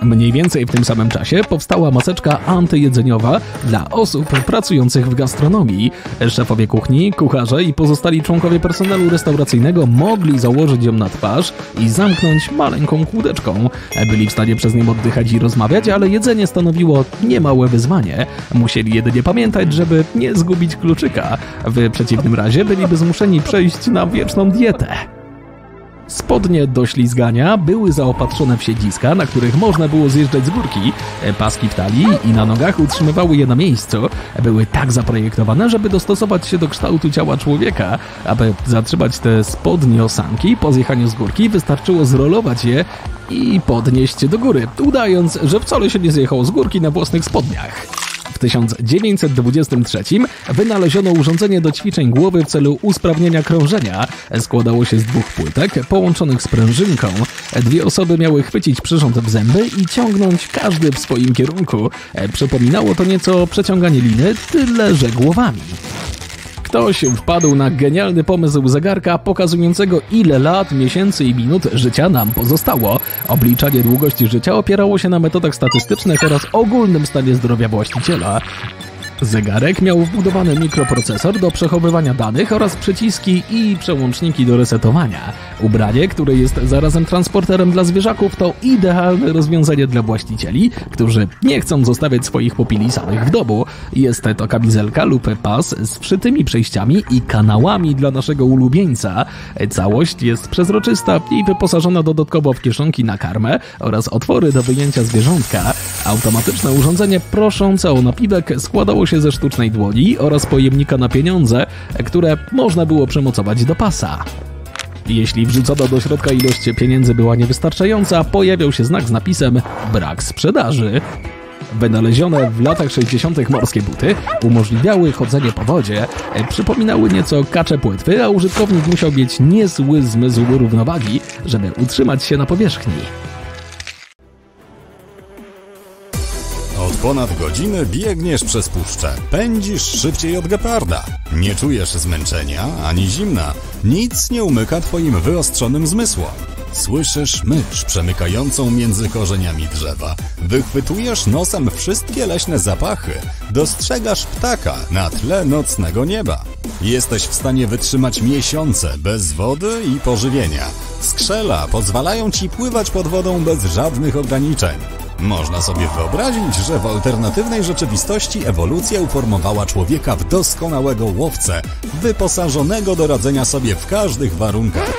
Mniej więcej w tym samym czasie powstała maseczka antyjedzeniowa dla osób pracujących w gastronomii. Szefowie kuchni, kucharze i pozostali członkowie personelu restauracyjnego mogli założyć ją na twarz i zamknąć maleńką kłódeczką. Byli w stanie przez nią oddychać i rozmawiać, ale jedzenie stanowiło niemałe wyzwanie. Musieli jedynie pamiętać, żeby nie zgubić kluczyka. W przeciwnym razie byliby zmuszeni przejść na wieczną dietę. Spodnie do ślizgania były zaopatrzone w siedziska, na których można było zjeżdżać z górki. Paski w talii i na nogach utrzymywały je na miejscu. Były tak zaprojektowane, żeby dostosować się do kształtu ciała człowieka. Aby zatrzymać te spodnie osanki, po zjechaniu z górki wystarczyło zrolować je i podnieść do góry, udając, że wcale się nie zjechało z górki na własnych spodniach. W 1923 wynaleziono urządzenie do ćwiczeń głowy w celu usprawnienia krążenia. Składało się z dwóch płytek połączonych sprężynką. Dwie osoby miały chwycić przyrząd w zęby i ciągnąć każdy w swoim kierunku. Przypominało to nieco przeciąganie liny, tyle że głowami. Ktoś wpadł na genialny pomysł zegarka pokazującego ile lat, miesięcy i minut życia nam pozostało. Obliczanie długości życia opierało się na metodach statystycznych oraz ogólnym stanie zdrowia właściciela. Zegarek miał wbudowany mikroprocesor do przechowywania danych oraz przyciski i przełączniki do resetowania. Ubranie, które jest zarazem transporterem dla zwierzaków, to idealne rozwiązanie dla właścicieli, którzy nie chcą zostawiać swoich popili samych w domu. Jest to kamizelka lub pas z wszytymi przejściami i kanałami dla naszego ulubieńca. Całość jest przezroczysta i wyposażona dodatkowo w kieszonki na karmę oraz otwory do wyjęcia zwierzątka. Automatyczne urządzenie proszące o napiwek składało się ze sztucznej dłoni oraz pojemnika na pieniądze, które można było przymocować do pasa. Jeśli wrzucona do środka ilość pieniędzy była niewystarczająca, pojawiał się znak z napisem brak sprzedaży. Wynalezione w latach 60. morskie buty umożliwiały chodzenie po wodzie, przypominały nieco kacze płetwy, a użytkownik musiał mieć niezły zmysł równowagi, żeby utrzymać się na powierzchni. Ponad godziny biegniesz przez puszczę. Pędzisz szybciej od geparda. Nie czujesz zmęczenia ani zimna. Nic nie umyka twoim wyostrzonym zmysłom. Słyszysz mysz przemykającą między korzeniami drzewa. Wychwytujesz nosem wszystkie leśne zapachy. Dostrzegasz ptaka na tle nocnego nieba. Jesteś w stanie wytrzymać miesiące bez wody i pożywienia. Skrzela pozwalają ci pływać pod wodą bez żadnych ograniczeń. Można sobie wyobrazić, że w alternatywnej rzeczywistości ewolucja uformowała człowieka w doskonałego łowcę, wyposażonego do radzenia sobie w każdych warunkach.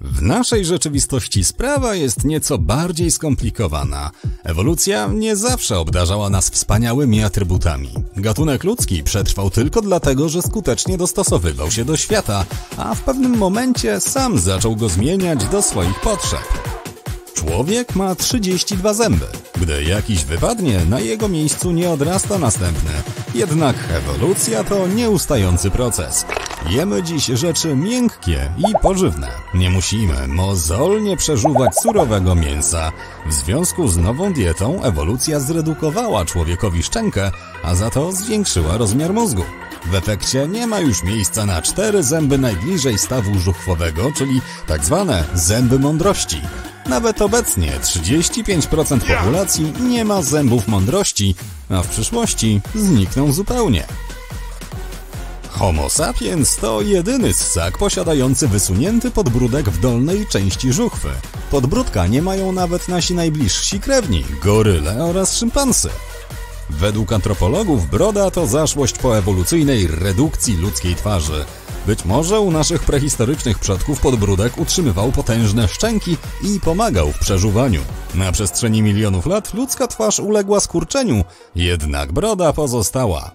W naszej rzeczywistości sprawa jest nieco bardziej skomplikowana. Ewolucja nie zawsze obdarzała nas wspaniałymi atrybutami. Gatunek ludzki przetrwał tylko dlatego, że skutecznie dostosowywał się do świata, a w pewnym momencie sam zaczął go zmieniać do swoich potrzeb. Człowiek ma 32 zęby. Gdy jakiś wypadnie, na jego miejscu nie odrasta następny. Jednak ewolucja to nieustający proces. Jemy dziś rzeczy miękkie i pożywne. Nie musimy mozolnie przeżuwać surowego mięsa. W związku z nową dietą ewolucja zredukowała człowiekowi szczękę, a za to zwiększyła rozmiar mózgu. W efekcie nie ma już miejsca na cztery zęby najbliżej stawu żuchwowego, czyli tak zwane zęby mądrości. Nawet obecnie 35% populacji nie ma zębów mądrości, a w przyszłości znikną zupełnie. Homo sapiens to jedyny ssak posiadający wysunięty podbródek w dolnej części żuchwy. Podbródka nie mają nawet nasi najbliżsi krewni, goryle oraz szympansy. Według antropologów broda to zaszłość po ewolucyjnej redukcji ludzkiej twarzy. Być może u naszych prehistorycznych przodków podbródek utrzymywał potężne szczęki i pomagał w przeżuwaniu. Na przestrzeni milionów lat ludzka twarz uległa skurczeniu, jednak broda pozostała.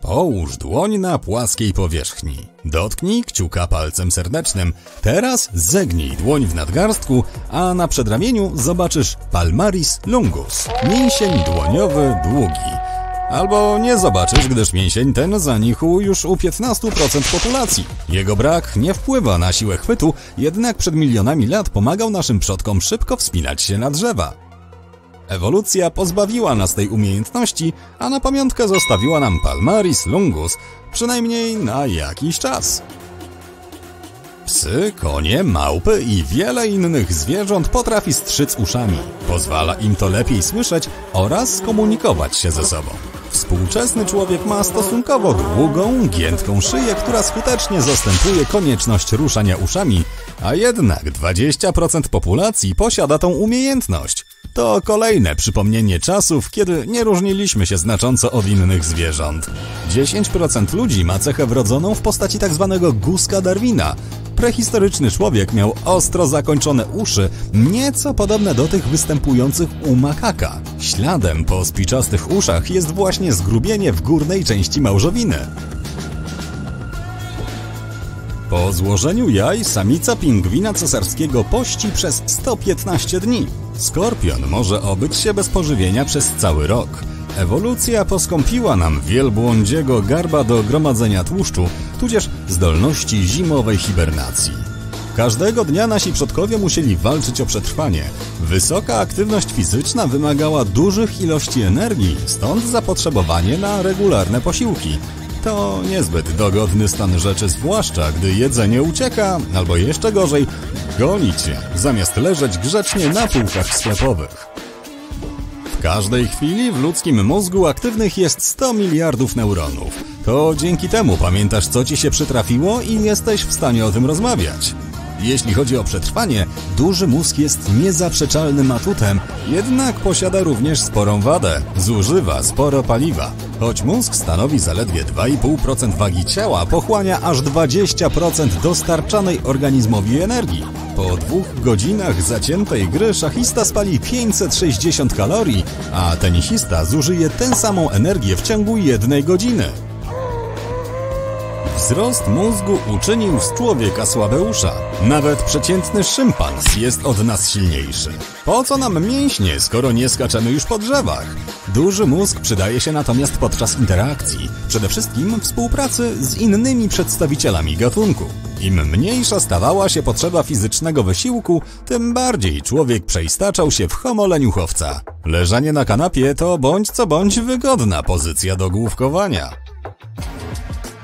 Połóż dłoń na płaskiej powierzchni. Dotknij kciuka palcem serdecznym. Teraz zegnij dłoń w nadgarstku, a na przedramieniu zobaczysz palmaris longus. Mięsień dłoniowy długi. Albo nie zobaczysz, gdyż mięsień ten zanichł już u 15% populacji. Jego brak nie wpływa na siłę chwytu, jednak przed milionami lat pomagał naszym przodkom szybko wspinać się na drzewa. Ewolucja pozbawiła nas tej umiejętności, a na pamiątkę zostawiła nam Palmaris longus, przynajmniej na jakiś czas. Psy, konie, małpy i wiele innych zwierząt potrafi strzyc uszami. Pozwala im to lepiej słyszeć oraz komunikować się ze sobą. Współczesny człowiek ma stosunkowo długą, giętką szyję, która skutecznie zastępuje konieczność ruszania uszami, a jednak 20% populacji posiada tą umiejętność. To kolejne przypomnienie czasów, kiedy nie różniliśmy się znacząco od innych zwierząt. 10% ludzi ma cechę wrodzoną w postaci tzw. Tak guska Darwina. Prehistoryczny człowiek miał ostro zakończone uszy, nieco podobne do tych występujących u makaka. Śladem po spiczastych uszach jest właśnie zgrubienie w górnej części małżowiny. Po złożeniu jaj samica pingwina cesarskiego pości przez 115 dni. Skorpion może obyć się bez pożywienia przez cały rok. Ewolucja poskąpiła nam wielbłądziego garba do gromadzenia tłuszczu, tudzież zdolności zimowej hibernacji. Każdego dnia nasi przodkowie musieli walczyć o przetrwanie. Wysoka aktywność fizyczna wymagała dużych ilości energii, stąd zapotrzebowanie na regularne posiłki. To niezbyt dogodny stan rzeczy, zwłaszcza gdy jedzenie ucieka, albo jeszcze gorzej, goni cię, zamiast leżeć grzecznie na półkach sklepowych. W każdej chwili w ludzkim mózgu aktywnych jest 100 miliardów neuronów. To dzięki temu pamiętasz, co ci się przytrafiło i jesteś w stanie o tym rozmawiać. Jeśli chodzi o przetrwanie, duży mózg jest niezaprzeczalnym atutem, jednak posiada również sporą wadę. Zużywa sporo paliwa. Choć mózg stanowi zaledwie 2,5% wagi ciała, pochłania aż 20% dostarczanej organizmowi energii. Po dwóch godzinach zaciętej gry szachista spali 560 kalorii, a tenisista zużyje tę samą energię w ciągu jednej godziny. Wzrost mózgu uczynił z człowieka słabeusza. Nawet przeciętny szympans jest od nas silniejszy. Po co nam mięśnie, skoro nie skaczemy już po drzewach? Duży mózg przydaje się natomiast podczas interakcji, przede wszystkim współpracy z innymi przedstawicielami gatunku. Im mniejsza stawała się potrzeba fizycznego wysiłku, tym bardziej człowiek przeistaczał się w homo leniuchowca. Leżanie na kanapie to bądź co bądź wygodna pozycja do główkowania.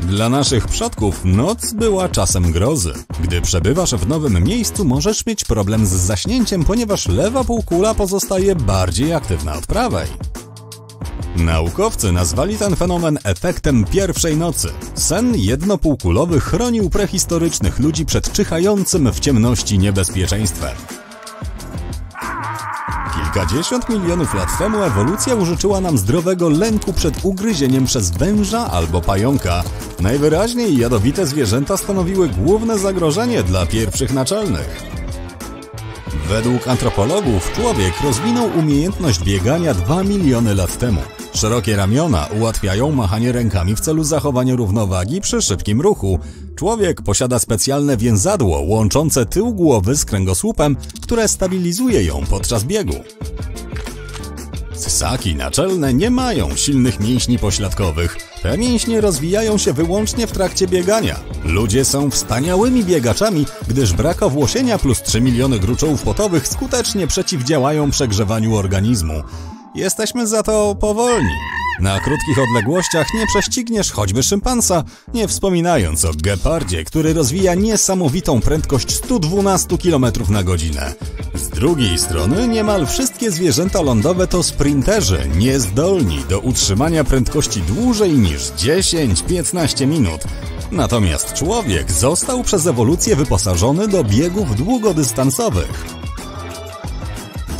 Dla naszych przodków noc była czasem grozy. Gdy przebywasz w nowym miejscu, możesz mieć problem z zaśnięciem, ponieważ lewa półkula pozostaje bardziej aktywna od prawej. Naukowcy nazwali ten fenomen efektem pierwszej nocy. Sen jednopółkulowy chronił prehistorycznych ludzi przed czyhającym w ciemności niebezpieczeństwem. Kilkadziesiąt milionów lat temu ewolucja użyczyła nam zdrowego lęku przed ugryzieniem przez węża albo pająka. Najwyraźniej jadowite zwierzęta stanowiły główne zagrożenie dla pierwszych naczelnych. Według antropologów człowiek rozwinął umiejętność biegania 2 miliony lat temu. Szerokie ramiona ułatwiają machanie rękami w celu zachowania równowagi przy szybkim ruchu. Człowiek posiada specjalne więzadło łączące tył głowy z kręgosłupem, które stabilizuje ją podczas biegu. Ssaki naczelne nie mają silnych mięśni pośladkowych. Te mięśnie rozwijają się wyłącznie w trakcie biegania. Ludzie są wspaniałymi biegaczami, gdyż brak owłosienia plus 3 miliony gruczołów potowych skutecznie przeciwdziałają przegrzewaniu organizmu. Jesteśmy za to powolni. Na krótkich odległościach nie prześcigniesz choćby szympansa, nie wspominając o gepardzie, który rozwija niesamowitą prędkość 112 km na godzinę. Z drugiej strony niemal wszystkie zwierzęta lądowe to sprinterzy, niezdolni do utrzymania prędkości dłużej niż 10-15 minut. Natomiast człowiek został przez ewolucję wyposażony do biegów długodystansowych.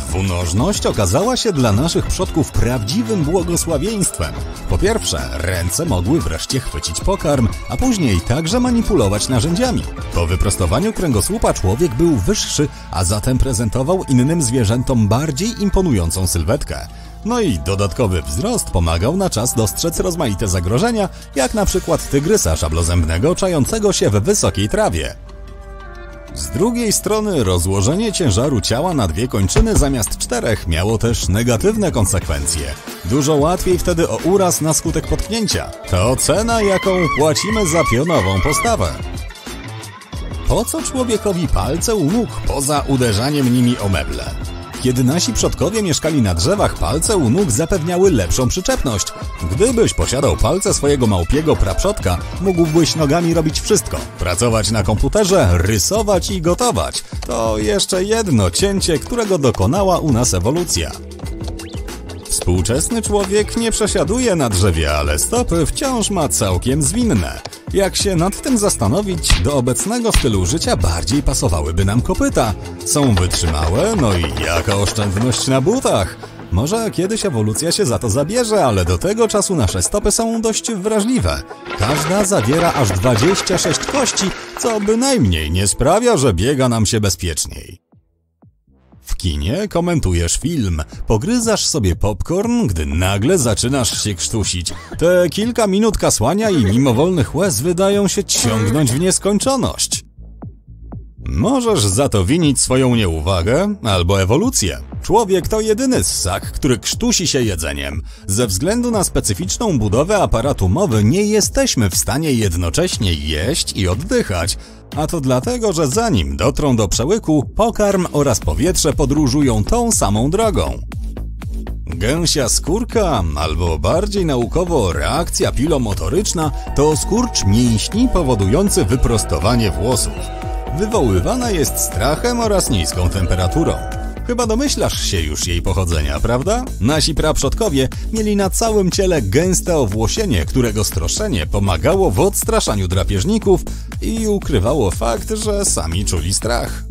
Dwunożność okazała się dla naszych przodków prawdziwym błogosławieństwem. Po pierwsze, ręce mogły wreszcie chwycić pokarm, a później także manipulować narzędziami. Po wyprostowaniu kręgosłupa człowiek był wyższy, a zatem prezentował innym zwierzętom bardziej imponującą sylwetkę. No i dodatkowy wzrost pomagał na czas dostrzec rozmaite zagrożenia, jak na przykład tygrysa szablozębnego czającego się w wysokiej trawie. Z drugiej strony rozłożenie ciężaru ciała na dwie kończyny zamiast czterech miało też negatywne konsekwencje. Dużo łatwiej wtedy o uraz na skutek potknięcia. To cena, jaką płacimy za pionową postawę. Po co człowiekowi palce u nóg poza uderzaniem nimi o meble? Kiedy nasi przodkowie mieszkali na drzewach, palce u nóg zapewniały lepszą przyczepność. Gdybyś posiadał palce swojego małpiego praprzodka, mógłbyś nogami robić wszystko. Pracować na komputerze, rysować i gotować. To jeszcze jedno cięcie, którego dokonała u nas ewolucja. Współczesny człowiek nie przesiaduje na drzewie, ale stopy wciąż ma całkiem zwinne. Jak się nad tym zastanowić, do obecnego stylu życia bardziej pasowałyby nam kopyta. Są wytrzymałe, no i jaka oszczędność na butach. Może kiedyś ewolucja się za to zabierze, ale do tego czasu nasze stopy są dość wrażliwe. Każda zawiera aż 26 kości, co bynajmniej nie sprawia, że biega nam się bezpieczniej. W kinie komentujesz film, pogryzasz sobie popcorn, gdy nagle zaczynasz się krztusić. Te kilka minut kasłania i mimowolnych łez wydają się ciągnąć w nieskończoność. Możesz za to winić swoją nieuwagę albo ewolucję. Człowiek to jedyny ssak, który krztusi się jedzeniem. Ze względu na specyficzną budowę aparatu mowy nie jesteśmy w stanie jednocześnie jeść i oddychać, a to dlatego, że zanim dotrą do przełyku, pokarm oraz powietrze podróżują tą samą drogą. Gęsia skórka, albo bardziej naukowo reakcja pilomotoryczna, to skurcz mięśni powodujący wyprostowanie włosów. Wywoływana jest strachem oraz niską temperaturą. Chyba domyślasz się już jej pochodzenia, prawda? Nasi praprzodkowie mieli na całym ciele gęste owłosienie, którego stroszenie pomagało w odstraszaniu drapieżników i ukrywało fakt, że sami czuli strach.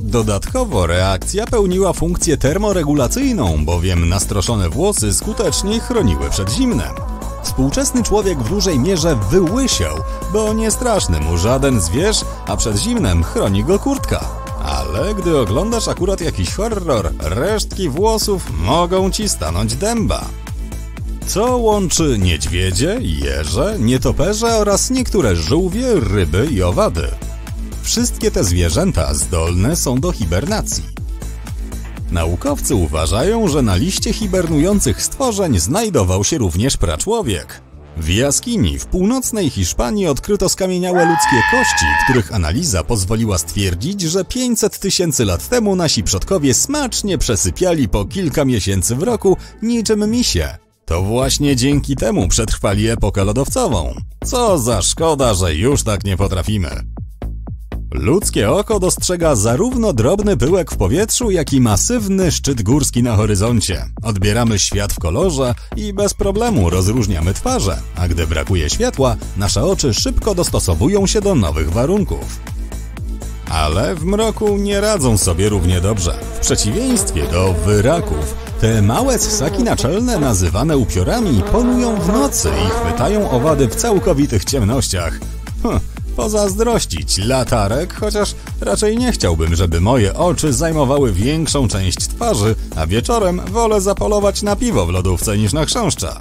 Dodatkowo reakcja pełniła funkcję termoregulacyjną, bowiem nastroszone włosy skutecznie chroniły przed zimnem. Współczesny człowiek w dużej mierze wyłysiał, bo nie straszny mu żaden zwierz, a przed zimnem chroni go kurtka. Ale gdy oglądasz akurat jakiś horror, resztki włosów mogą ci stanąć dęba. Co łączy niedźwiedzie, jeże, nietoperze oraz niektóre żółwie, ryby i owady? Wszystkie te zwierzęta zdolne są do hibernacji. Naukowcy uważają, że na liście hibernujących stworzeń znajdował się również praczłowiek. W jaskini w północnej Hiszpanii odkryto skamieniałe ludzkie kości, których analiza pozwoliła stwierdzić, że 500 tysięcy lat temu nasi przodkowie smacznie przesypiali po kilka miesięcy w roku niczym misie. To właśnie dzięki temu przetrwali epokę lodowcową. Co za szkoda, że już tak nie potrafimy. Ludzkie oko dostrzega zarówno drobny pyłek w powietrzu, jak i masywny szczyt górski na horyzoncie. Odbieramy świat w kolorze i bez problemu rozróżniamy twarze, a gdy brakuje światła, nasze oczy szybko dostosowują się do nowych warunków. Ale w mroku nie radzą sobie równie dobrze. W przeciwieństwie do wyraków, te małe ssaki naczelne, nazywane upiorami, polują w nocy i chwytają owady w całkowitych ciemnościach. Pozazdrościć latarek, chociaż raczej nie chciałbym, żeby moje oczy zajmowały większą część twarzy, a wieczorem wolę zapolować na piwo w lodówce niż na chrząszcza.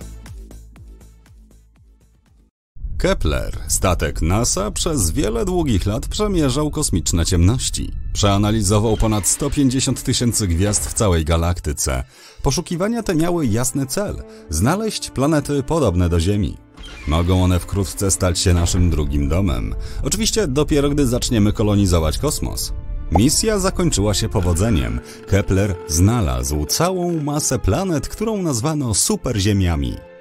Kepler, statek NASA, przez wiele długich lat przemierzał kosmiczne ciemności. Przeanalizował ponad 150 tysięcy gwiazd w całej galaktyce. Poszukiwania te miały jasny cel znaleźć planety podobne do Ziemi. Mogą one wkrótce stać się naszym drugim domem. Oczywiście dopiero gdy zaczniemy kolonizować kosmos. Misja zakończyła się powodzeniem. Kepler znalazł całą masę planet, którą nazwano superziemiami.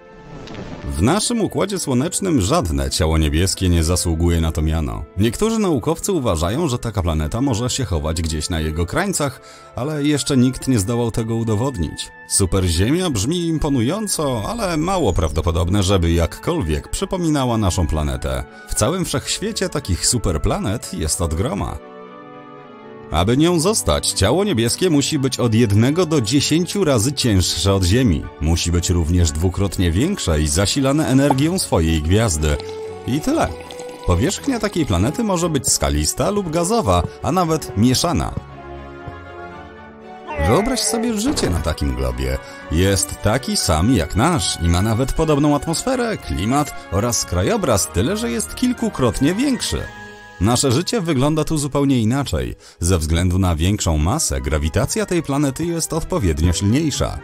W naszym układzie słonecznym żadne ciało niebieskie nie zasługuje na to miano. Niektórzy naukowcy uważają, że taka planeta może się chować gdzieś na jego krańcach, ale jeszcze nikt nie zdołał tego udowodnić. Superziemia brzmi imponująco, ale mało prawdopodobne, żeby jakkolwiek przypominała naszą planetę. W całym wszechświecie takich superplanet jest od groma. Aby nią zostać, ciało niebieskie musi być od 1 do 10 razy cięższe od Ziemi. Musi być również dwukrotnie większe i zasilane energią swojej gwiazdy. I tyle. Powierzchnia takiej planety może być skalista lub gazowa, a nawet mieszana. Wyobraź sobie życie na takim globie. Jest taki sam jak nasz i ma nawet podobną atmosferę, klimat oraz krajobraz, tyle że jest kilkukrotnie większy. Nasze życie wygląda tu zupełnie inaczej. Ze względu na większą masę, grawitacja tej planety jest odpowiednio silniejsza.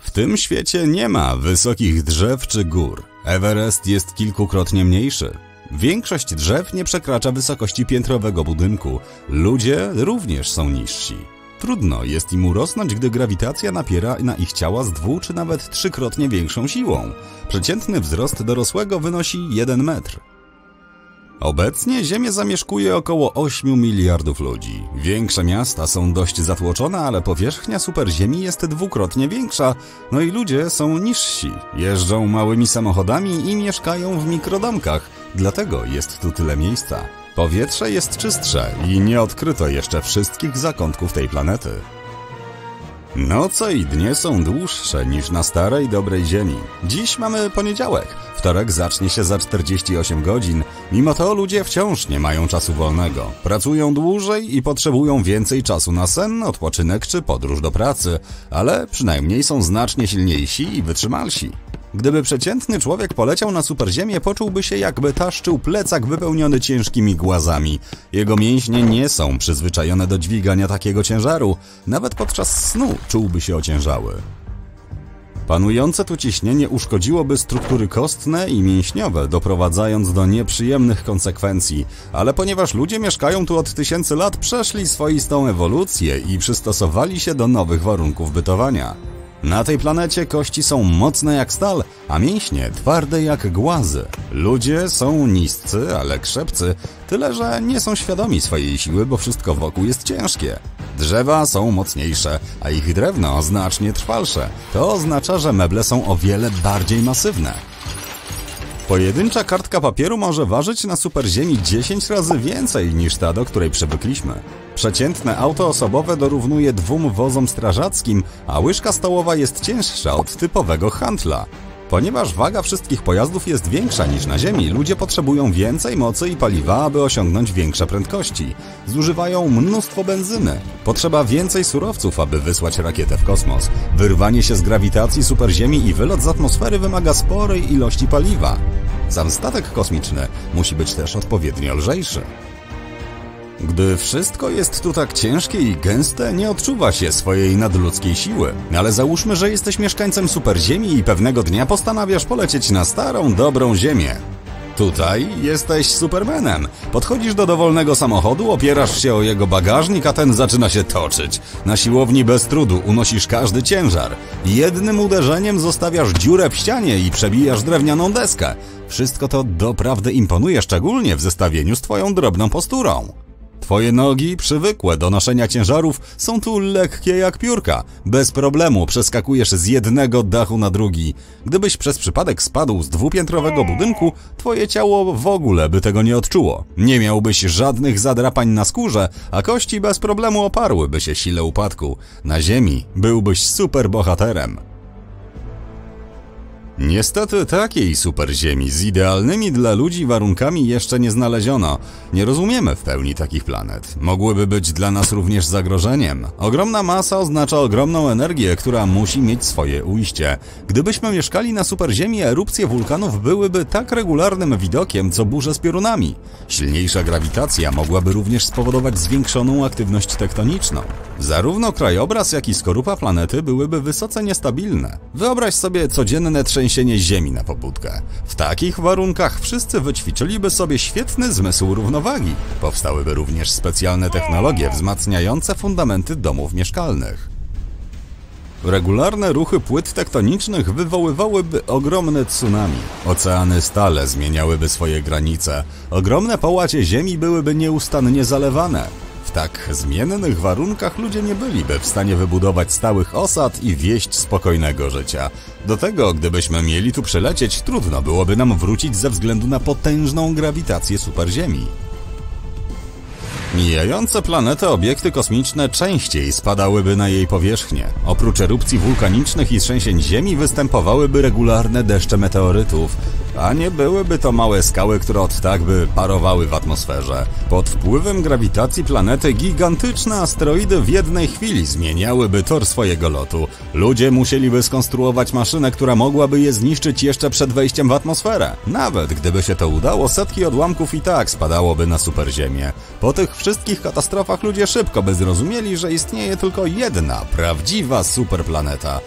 W tym świecie nie ma wysokich drzew czy gór. Everest jest kilkukrotnie mniejszy. Większość drzew nie przekracza wysokości piętrowego budynku. Ludzie również są niżsi. Trudno jest im urosnąć, gdy grawitacja napiera na ich ciała z dwu czy nawet trzykrotnie większą siłą. Przeciętny wzrost dorosłego wynosi 1 metr. Obecnie Ziemię zamieszkuje około 8 miliardów ludzi. Większe miasta są dość zatłoczone, ale powierzchnia superziemi jest dwukrotnie większa, no i ludzie są niżsi. Jeżdżą małymi samochodami i mieszkają w mikrodomkach, dlatego jest tu tyle miejsca. Powietrze jest czystsze i nie odkryto jeszcze wszystkich zakątków tej planety. Noce i dnie są dłuższe niż na starej, dobrej ziemi. Dziś mamy poniedziałek. Wtorek zacznie się za 48 godzin. Mimo to ludzie wciąż nie mają czasu wolnego. Pracują dłużej i potrzebują więcej czasu na sen, odpoczynek czy podróż do pracy, ale przynajmniej są znacznie silniejsi i wytrzymalsi. Gdyby przeciętny człowiek poleciał na superziemię, poczułby się jakby taszczył plecak wypełniony ciężkimi głazami. Jego mięśnie nie są przyzwyczajone do dźwigania takiego ciężaru. Nawet podczas snu czułby się ociężały. Panujące tu ciśnienie uszkodziłoby struktury kostne i mięśniowe, doprowadzając do nieprzyjemnych konsekwencji, ale ponieważ ludzie mieszkają tu od tysięcy lat, przeszli swoistą ewolucję i przystosowali się do nowych warunków bytowania. Na tej planecie kości są mocne jak stal, a mięśnie twarde jak głazy. Ludzie są niscy, ale krzepcy, tyle że nie są świadomi swojej siły, bo wszystko wokół jest ciężkie. Drzewa są mocniejsze, a ich drewno znacznie trwalsze. To oznacza, że meble są o wiele bardziej masywne. Pojedyncza kartka papieru może ważyć na superziemi 10 razy więcej niż ta, do której przywykliśmy. Przeciętne auto osobowe dorównuje dwóm wozom strażackim, a łyżka stołowa jest cięższa od typowego handla. Ponieważ waga wszystkich pojazdów jest większa niż na Ziemi, ludzie potrzebują więcej mocy i paliwa, aby osiągnąć większe prędkości. Zużywają mnóstwo benzyny. Potrzeba więcej surowców, aby wysłać rakietę w kosmos. Wyrwanie się z grawitacji superziemi i wylot z atmosfery wymaga sporej ilości paliwa. Sam statek kosmiczny musi być też odpowiednio lżejszy. Gdy wszystko jest tu tak ciężkie i gęste, nie odczuwa się swojej nadludzkiej siły. Ale załóżmy, że jesteś mieszkańcem superziemi i pewnego dnia postanawiasz polecieć na starą, dobrą ziemię. Tutaj jesteś Supermanem. Podchodzisz do dowolnego samochodu, opierasz się o jego bagażnik, a ten zaczyna się toczyć. Na siłowni bez trudu unosisz każdy ciężar. Jednym uderzeniem zostawiasz dziurę w ścianie i przebijasz drewnianą deskę. Wszystko to doprawdy imponuje, szczególnie w zestawieniu z twoją drobną posturą. Twoje nogi, przywykłe do noszenia ciężarów, są tu lekkie jak piórka. Bez problemu przeskakujesz z jednego dachu na drugi. Gdybyś przez przypadek spadł z dwupiętrowego budynku, twoje ciało w ogóle by tego nie odczuło. Nie miałbyś żadnych zadrapań na skórze, a kości bez problemu oparłyby się sile upadku. Na ziemi byłbyś super bohaterem. Niestety takiej superziemi z idealnymi dla ludzi warunkami jeszcze nie znaleziono. Nie rozumiemy w pełni takich planet. Mogłyby być dla nas również zagrożeniem. Ogromna masa oznacza ogromną energię, która musi mieć swoje ujście. Gdybyśmy mieszkali na superziemi, erupcje wulkanów byłyby tak regularnym widokiem, co burze z piorunami. Silniejsza grawitacja mogłaby również spowodować zwiększoną aktywność tektoniczną. Zarówno krajobraz, jak i skorupa planety byłyby wysoce niestabilne. Wyobraź sobie codzienne trzęsienie ziemi na pobudkę. W takich warunkach wszyscy wyćwiczyliby sobie świetny zmysł równowagi. Powstałyby również specjalne technologie wzmacniające fundamenty domów mieszkalnych. Regularne ruchy płyt tektonicznych wywoływałyby ogromne tsunami. Oceany stale zmieniałyby swoje granice. Ogromne połacie ziemi byłyby nieustannie zalewane. Tak zmiennych warunkach ludzie nie byliby w stanie wybudować stałych osad i wieść spokojnego życia. Do tego, gdybyśmy mieli tu przylecieć, trudno byłoby nam wrócić ze względu na potężną grawitację superziemi. Mijające planetę obiekty kosmiczne częściej spadałyby na jej powierzchnię. Oprócz erupcji wulkanicznych i trzęsień ziemi występowałyby regularne deszcze meteorytów, a nie byłyby to małe skały, które od tak by parowały w atmosferze. Pod wpływem grawitacji planety gigantyczne asteroidy w jednej chwili zmieniałyby tor swojego lotu. Ludzie musieliby skonstruować maszynę, która mogłaby je zniszczyć jeszcze przed wejściem w atmosferę. Nawet gdyby się to udało, setki odłamków i tak spadałoby na superziemię. Po tych wszystkich katastrofach ludzie szybko by zrozumieli, że istnieje tylko jedna prawdziwa superplaneta.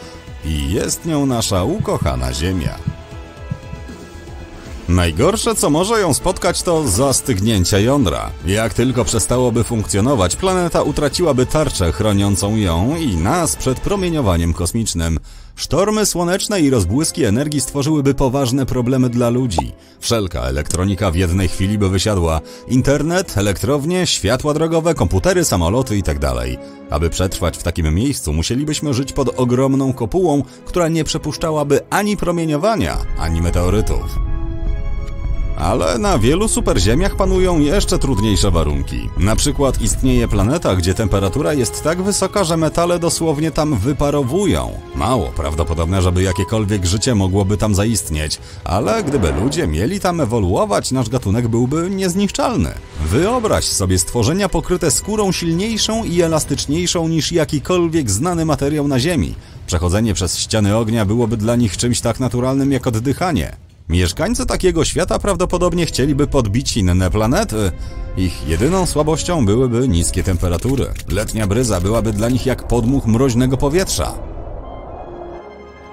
I jest nią nasza ukochana Ziemia. Najgorsze, co może ją spotkać, to zastygnięcie jądra. Jak tylko przestałoby funkcjonować, planeta utraciłaby tarczę chroniącą ją i nas przed promieniowaniem kosmicznym. Sztormy słoneczne i rozbłyski energii stworzyłyby poważne problemy dla ludzi. Wszelka elektronika w jednej chwili by wysiadła. Internet, elektrownie, światła drogowe, komputery, samoloty itd. Aby przetrwać w takim miejscu, musielibyśmy żyć pod ogromną kopułą, która nie przepuszczałaby ani promieniowania, ani meteorytów. Ale na wielu superziemiach panują jeszcze trudniejsze warunki. Na przykład istnieje planeta, gdzie temperatura jest tak wysoka, że metale dosłownie tam wyparowują. Mało prawdopodobne, żeby jakiekolwiek życie mogłoby tam zaistnieć, ale gdyby ludzie mieli tam ewoluować, nasz gatunek byłby niezniszczalny. Wyobraź sobie stworzenia pokryte skórą silniejszą i elastyczniejszą niż jakikolwiek znany materiał na Ziemi. Przechodzenie przez ściany ognia byłoby dla nich czymś tak naturalnym jak oddychanie. Mieszkańcy takiego świata prawdopodobnie chcieliby podbić inne planety. Ich jedyną słabością byłyby niskie temperatury. Letnia bryza byłaby dla nich jak podmuch mroźnego powietrza.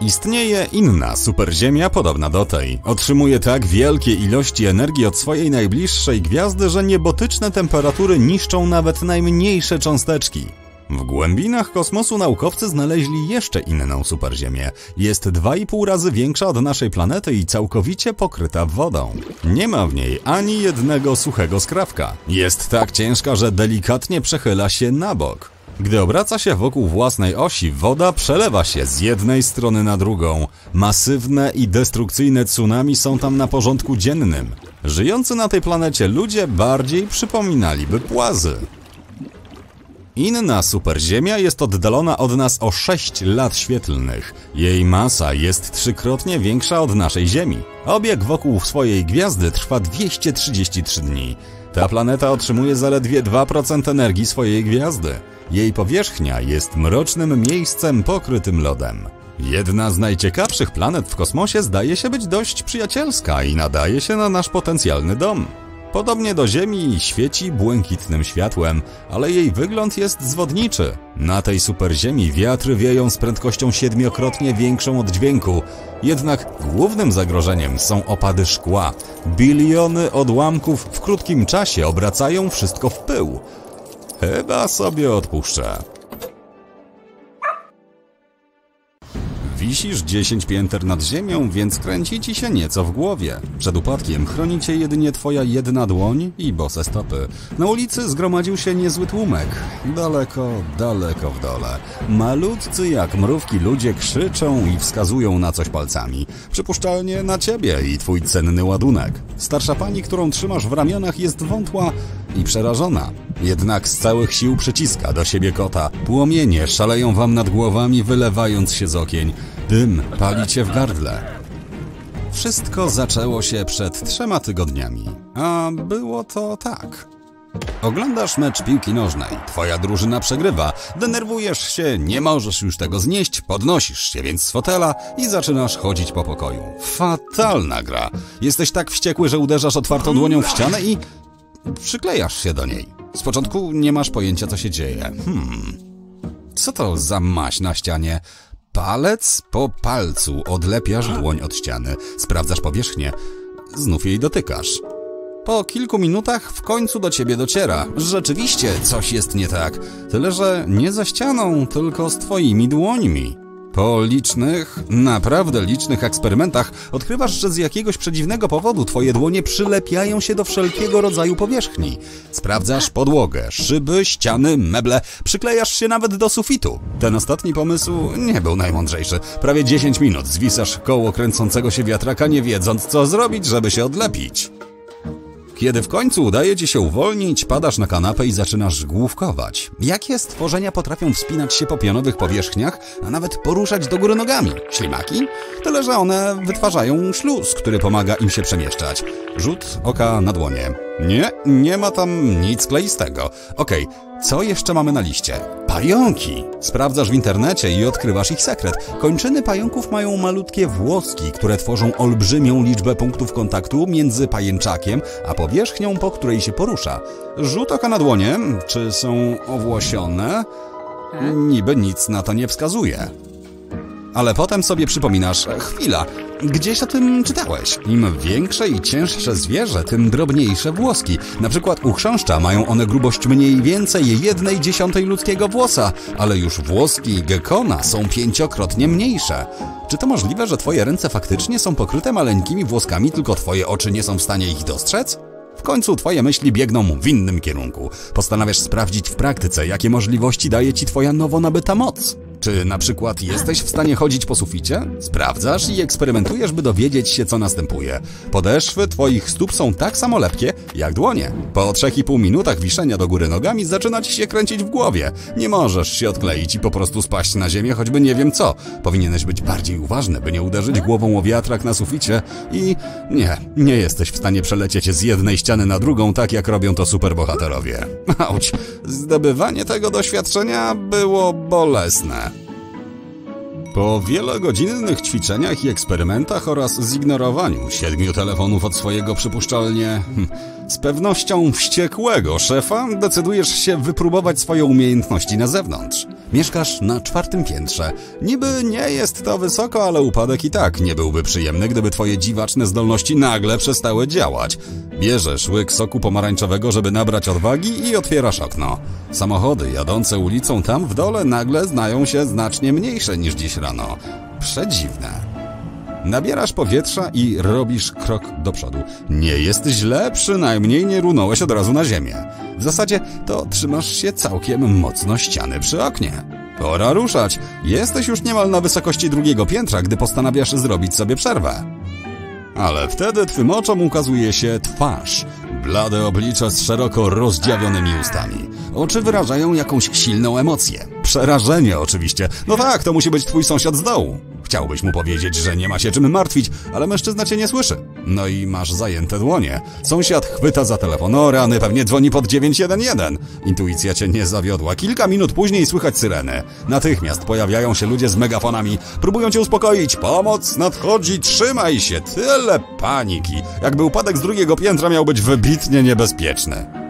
Istnieje inna superziemia podobna do tej. Otrzymuje tak wielkie ilości energii od swojej najbliższej gwiazdy, że niebotyczne temperatury niszczą nawet najmniejsze cząsteczki. W głębinach kosmosu naukowcy znaleźli jeszcze inną superziemię. Jest 2,5 razy większa od naszej planety i całkowicie pokryta wodą. Nie ma w niej ani jednego suchego skrawka. Jest tak ciężka, że delikatnie przechyla się na bok. Gdy obraca się wokół własnej osi, woda przelewa się z jednej strony na drugą. Masywne i destrukcyjne tsunami są tam na porządku dziennym. Żyjący na tej planecie ludzie bardziej przypominaliby płazy. Inna superziemia jest oddalona od nas o 6 lat świetlnych. Jej masa jest trzykrotnie większa od naszej Ziemi. Obieg wokół swojej gwiazdy trwa 233 dni. Ta planeta otrzymuje zaledwie 2% energii swojej gwiazdy. Jej powierzchnia jest mrocznym miejscem pokrytym lodem. Jedna z najciekawszych planet w kosmosie zdaje się być dość przyjacielska i nadaje się na nasz potencjalny dom. Podobnie do Ziemi świeci błękitnym światłem, ale jej wygląd jest zwodniczy. Na tej superziemi wiatry wieją z prędkością siedmiokrotnie większą od dźwięku. Jednak głównym zagrożeniem są opady szkła. Biliony odłamków w krótkim czasie obracają wszystko w pył. Chyba sobie odpuszczę. Wisisz 10 pięter nad ziemią, więc kręci ci się nieco w głowie. Przed upadkiem chroni cię jedynie twoja jedna dłoń i bose stopy. Na ulicy zgromadził się niezły tłumek. Daleko, daleko w dole. Malutcy jak mrówki ludzie krzyczą i wskazują na coś palcami. Przypuszczalnie na ciebie i twój cenny ładunek. Starsza pani, którą trzymasz w ramionach jest wątła i przerażona. Jednak z całych sił przyciska do siebie kota. Płomienie szaleją wam nad głowami, wylewając się z okien. Dym pali cię w gardle. Wszystko zaczęło się przed trzema tygodniami, a było to tak. Oglądasz mecz piłki nożnej, twoja drużyna przegrywa, denerwujesz się, nie możesz już tego znieść, podnosisz się więc z fotela i zaczynasz chodzić po pokoju. Fatalna gra. Jesteś tak wściekły, że uderzasz otwartą dłonią w ścianę i przyklejasz się do niej. Z początku nie masz pojęcia, co się dzieje. Hmm. Co to za maś na ścianie? Palec po palcu odlepiasz dłoń od ściany, sprawdzasz powierzchnię, znów jej dotykasz. Po kilku minutach w końcu do ciebie dociera. Rzeczywiście coś jest nie tak. Tyle, że nie ze ścianą, tylko z twoimi dłońmi. Po licznych, naprawdę licznych eksperymentach odkrywasz, że z jakiegoś przedziwnego powodu twoje dłonie przylepiają się do wszelkiego rodzaju powierzchni. Sprawdzasz podłogę, szyby, ściany, meble, przyklejasz się nawet do sufitu. Ten ostatni pomysł nie był najmądrzejszy. Prawie 10 minut zwisasz koło kręcącego się wiatraka, nie wiedząc co zrobić, żeby się odlepić. Kiedy w końcu udaje ci się uwolnić, padasz na kanapę i zaczynasz główkować. Jakie stworzenia potrafią wspinać się po pionowych powierzchniach, a nawet poruszać do góry nogami? Ślimaki? Tyle, że one wytwarzają śluz, który pomaga im się przemieszczać. Rzut oka na dłonie. Nie, nie ma tam nic kleistego. Okej, co jeszcze mamy na liście? Pająki! Sprawdzasz w internecie i odkrywasz ich sekret. Kończyny pająków mają malutkie włoski, które tworzą olbrzymią liczbę punktów kontaktu między pajęczakiem a powierzchnią, po której się porusza. Rzut oka na dłonie. Czy są owłosione? Niby nic na to nie wskazuje. Ale potem sobie przypominasz, chwila, gdzieś o tym czytałeś. Im większe i cięższe zwierzę, tym drobniejsze włoski. Na przykład u chrząszcza mają one grubość mniej więcej jednej dziesiątej ludzkiego włosa, ale już włoski gekona są pięciokrotnie mniejsze. Czy to możliwe, że twoje ręce faktycznie są pokryte maleńkimi włoskami, tylko twoje oczy nie są w stanie ich dostrzec? W końcu twoje myśli biegną w innym kierunku. Postanawiasz sprawdzić w praktyce, jakie możliwości daje ci twoja nowo nabyta moc. Czy na przykład jesteś w stanie chodzić po suficie? Sprawdzasz i eksperymentujesz, by dowiedzieć się, co następuje. Podeszwy twoich stóp są tak samo lepkie, jak dłonie. Po 3,5 minutach wiszenia do góry nogami zaczyna ci się kręcić w głowie. Nie możesz się odkleić i po prostu spaść na ziemię, choćby nie wiem co. Powinieneś być bardziej uważny, by nie uderzyć głową o wiatrak na suficie i... Nie, nie jesteś w stanie przelecieć z jednej ściany na drugą, tak jak robią to superbohaterowie. Auć, zdobywanie tego doświadczenia było bolesne. Po wielogodzinnych ćwiczeniach i eksperymentach oraz zignorowaniu siedmiu telefonów od swojego przypuszczalnie hm, z pewnością wściekłego szefa decydujesz się wypróbować swoje umiejętności na zewnątrz. Mieszkasz na czwartym piętrze. Niby nie jest to wysoko, ale upadek i tak nie byłby przyjemny, gdyby twoje dziwaczne zdolności nagle przestały działać. Bierzesz łyk soku pomarańczowego, żeby nabrać odwagi i otwierasz okno. Samochody jadące ulicą tam w dole nagle znają się znacznie mniejsze niż dziś rano. Przedziwne. Nabierasz powietrza i robisz krok do przodu. Nie jest źle, przynajmniej nie runąłeś od razu na ziemię. W zasadzie to trzymasz się całkiem mocno ściany przy oknie. Pora ruszać. Jesteś już niemal na wysokości drugiego piętra, gdy postanawiasz zrobić sobie przerwę. Ale wtedy twym oczom ukazuje się twarz. Blade oblicze z szeroko rozdziawionymi ustami. Oczy wyrażają jakąś silną emocję. Przerażenie oczywiście. No tak, to musi być twój sąsiad z dołu. Chciałbyś mu powiedzieć, że nie ma się czym martwić, ale mężczyzna cię nie słyszy. No i masz zajęte dłonie. Sąsiad chwyta za telefon. O rany, pewnie dzwoni pod 911. Intuicja cię nie zawiodła. Kilka minut później słychać syreny. Natychmiast pojawiają się ludzie z megafonami. Próbują cię uspokoić. Pomoc nadchodzi, trzymaj się. Tyle paniki. Jakby upadek z drugiego piętra miał być wybitnie niebezpieczny.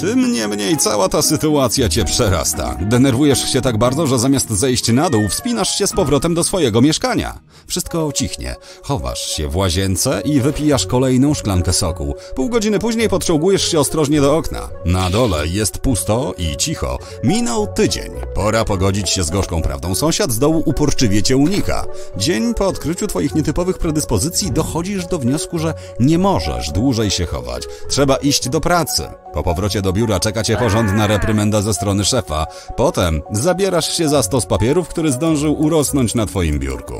Tym niemniej cała ta sytuacja cię przerasta. Denerwujesz się tak bardzo, że zamiast zejść na dół, wspinasz się z powrotem do swojego mieszkania. Wszystko cichnie. Chowasz się w łazience i wypijasz kolejną szklankę soku. Pół godziny później podciągujesz się ostrożnie do okna. Na dole jest pusto i cicho. Minął tydzień. Pora pogodzić się z gorzką prawdą. Sąsiad z dołu uporczywie cię unika. Dzień po odkryciu twoich nietypowych predyspozycji dochodzisz do wniosku, że nie możesz dłużej się chować. Trzeba iść do pracy. Po powrocie do biura czeka cię porządna reprymenda ze strony szefa. Potem zabierasz się za stos papierów, który zdążył urosnąć na twoim biurku.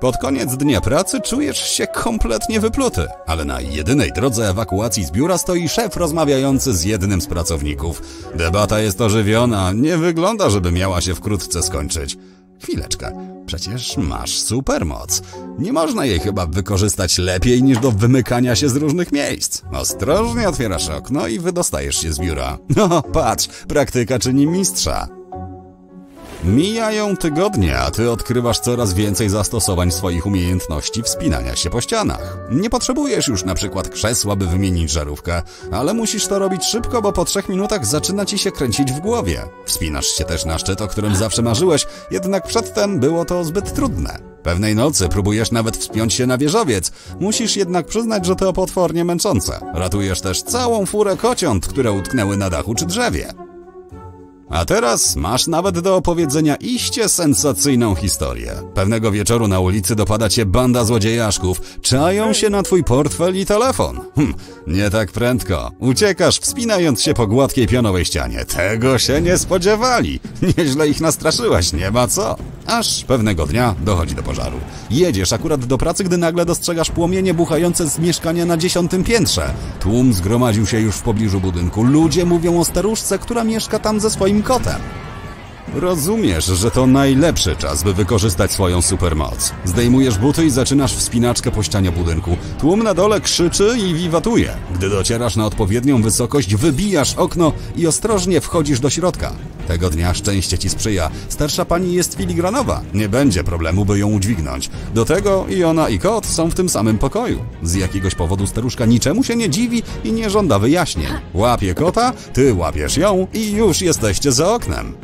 Pod koniec dnia pracy czujesz się kompletnie wypluty, ale na jedynej drodze ewakuacji z biura stoi szef rozmawiający z jednym z pracowników. Debata jest ożywiona, nie wygląda, żeby miała się wkrótce skończyć. Chwileczkę, przecież masz supermoc. Nie można jej chyba wykorzystać lepiej niż do wymykania się z różnych miejsc. Ostrożnie otwierasz okno i wydostajesz się z biura. *laughs* No, patrz, praktyka czyni mistrza. Mijają tygodnie, a ty odkrywasz coraz więcej zastosowań swoich umiejętności wspinania się po ścianach. Nie potrzebujesz już na przykład krzesła, by wymienić żarówkę, ale musisz to robić szybko, bo po trzech minutach zaczyna ci się kręcić w głowie. Wspinasz się też na szczyt, o którym zawsze marzyłeś, jednak przedtem było to zbyt trudne. Pewnej nocy próbujesz nawet wspiąć się na wieżowiec. Musisz jednak przyznać, że to potwornie męczące. Ratujesz też całą furę kociąt, które utknęły na dachu czy drzewie. A teraz masz nawet do opowiedzenia iście sensacyjną historię. Pewnego wieczoru na ulicy dopada cię banda złodziejaszków. Czają się na twój portfel i telefon. Hm, nie tak prędko. Uciekasz, wspinając się po gładkiej pionowej ścianie. Tego się nie spodziewali. Nieźle ich nastraszyłaś, nie ma co. Aż pewnego dnia dochodzi do pożaru. Jedziesz akurat do pracy, gdy nagle dostrzegasz płomienie buchające z mieszkania na dziesiątym piętrze. Tłum zgromadził się już w pobliżu budynku. Ludzie mówią o staruszce, która mieszka tam ze swoim Kolkata. Rozumiesz, że to najlepszy czas, by wykorzystać swoją supermoc. Zdejmujesz buty i zaczynasz wspinaczkę po ścianie budynku. Tłum na dole krzyczy i wiwatuje. Gdy docierasz na odpowiednią wysokość, wybijasz okno i ostrożnie wchodzisz do środka. Tego dnia szczęście ci sprzyja. Starsza pani jest filigranowa. Nie będzie problemu, by ją udźwignąć. Do tego i ona i kot są w tym samym pokoju. Z jakiegoś powodu staruszka niczemu się nie dziwi i nie żąda wyjaśnień. Łapie kota, ty łapiesz ją i już jesteście za oknem.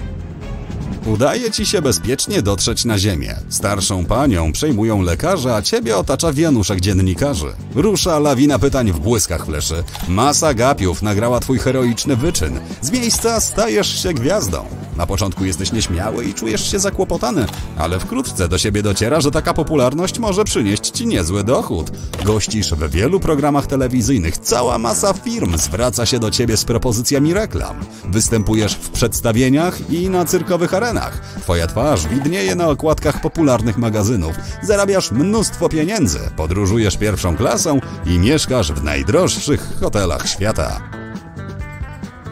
Udaje ci się bezpiecznie dotrzeć na ziemię. Starszą panią przejmują lekarze, a ciebie otacza wianuszek dziennikarzy. Rusza lawina pytań w błyskach fleszy. Masa gapiów nagrała twój heroiczny wyczyn. Z miejsca stajesz się gwiazdą. Na początku jesteś nieśmiały i czujesz się zakłopotany, ale wkrótce do siebie dociera, że taka popularność może przynieść ci niezły dochód. Gościsz w wielu programach telewizyjnych, cała masa firm zwraca się do ciebie z propozycjami reklam. Występujesz w przedstawieniach i na cyrkowych arenach. Twoja twarz widnieje na okładkach popularnych magazynów. Zarabiasz mnóstwo pieniędzy, podróżujesz pierwszą klasą i mieszkasz w najdroższych hotelach świata.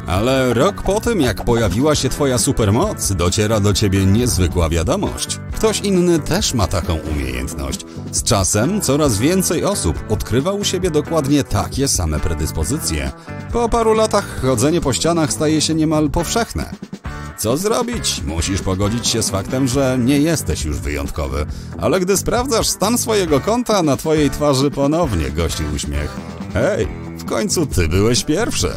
Ale rok po tym, jak pojawiła się twoja supermoc, dociera do ciebie niezwykła wiadomość. Ktoś inny też ma taką umiejętność. Z czasem coraz więcej osób odkrywa u siebie dokładnie takie same predyspozycje. Po paru latach chodzenie po ścianach staje się niemal powszechne. Co zrobić? Musisz pogodzić się z faktem, że nie jesteś już wyjątkowy. Ale gdy sprawdzasz stan swojego konta, na twojej twarzy ponownie gości uśmiech. Hej, w końcu ty byłeś pierwszy.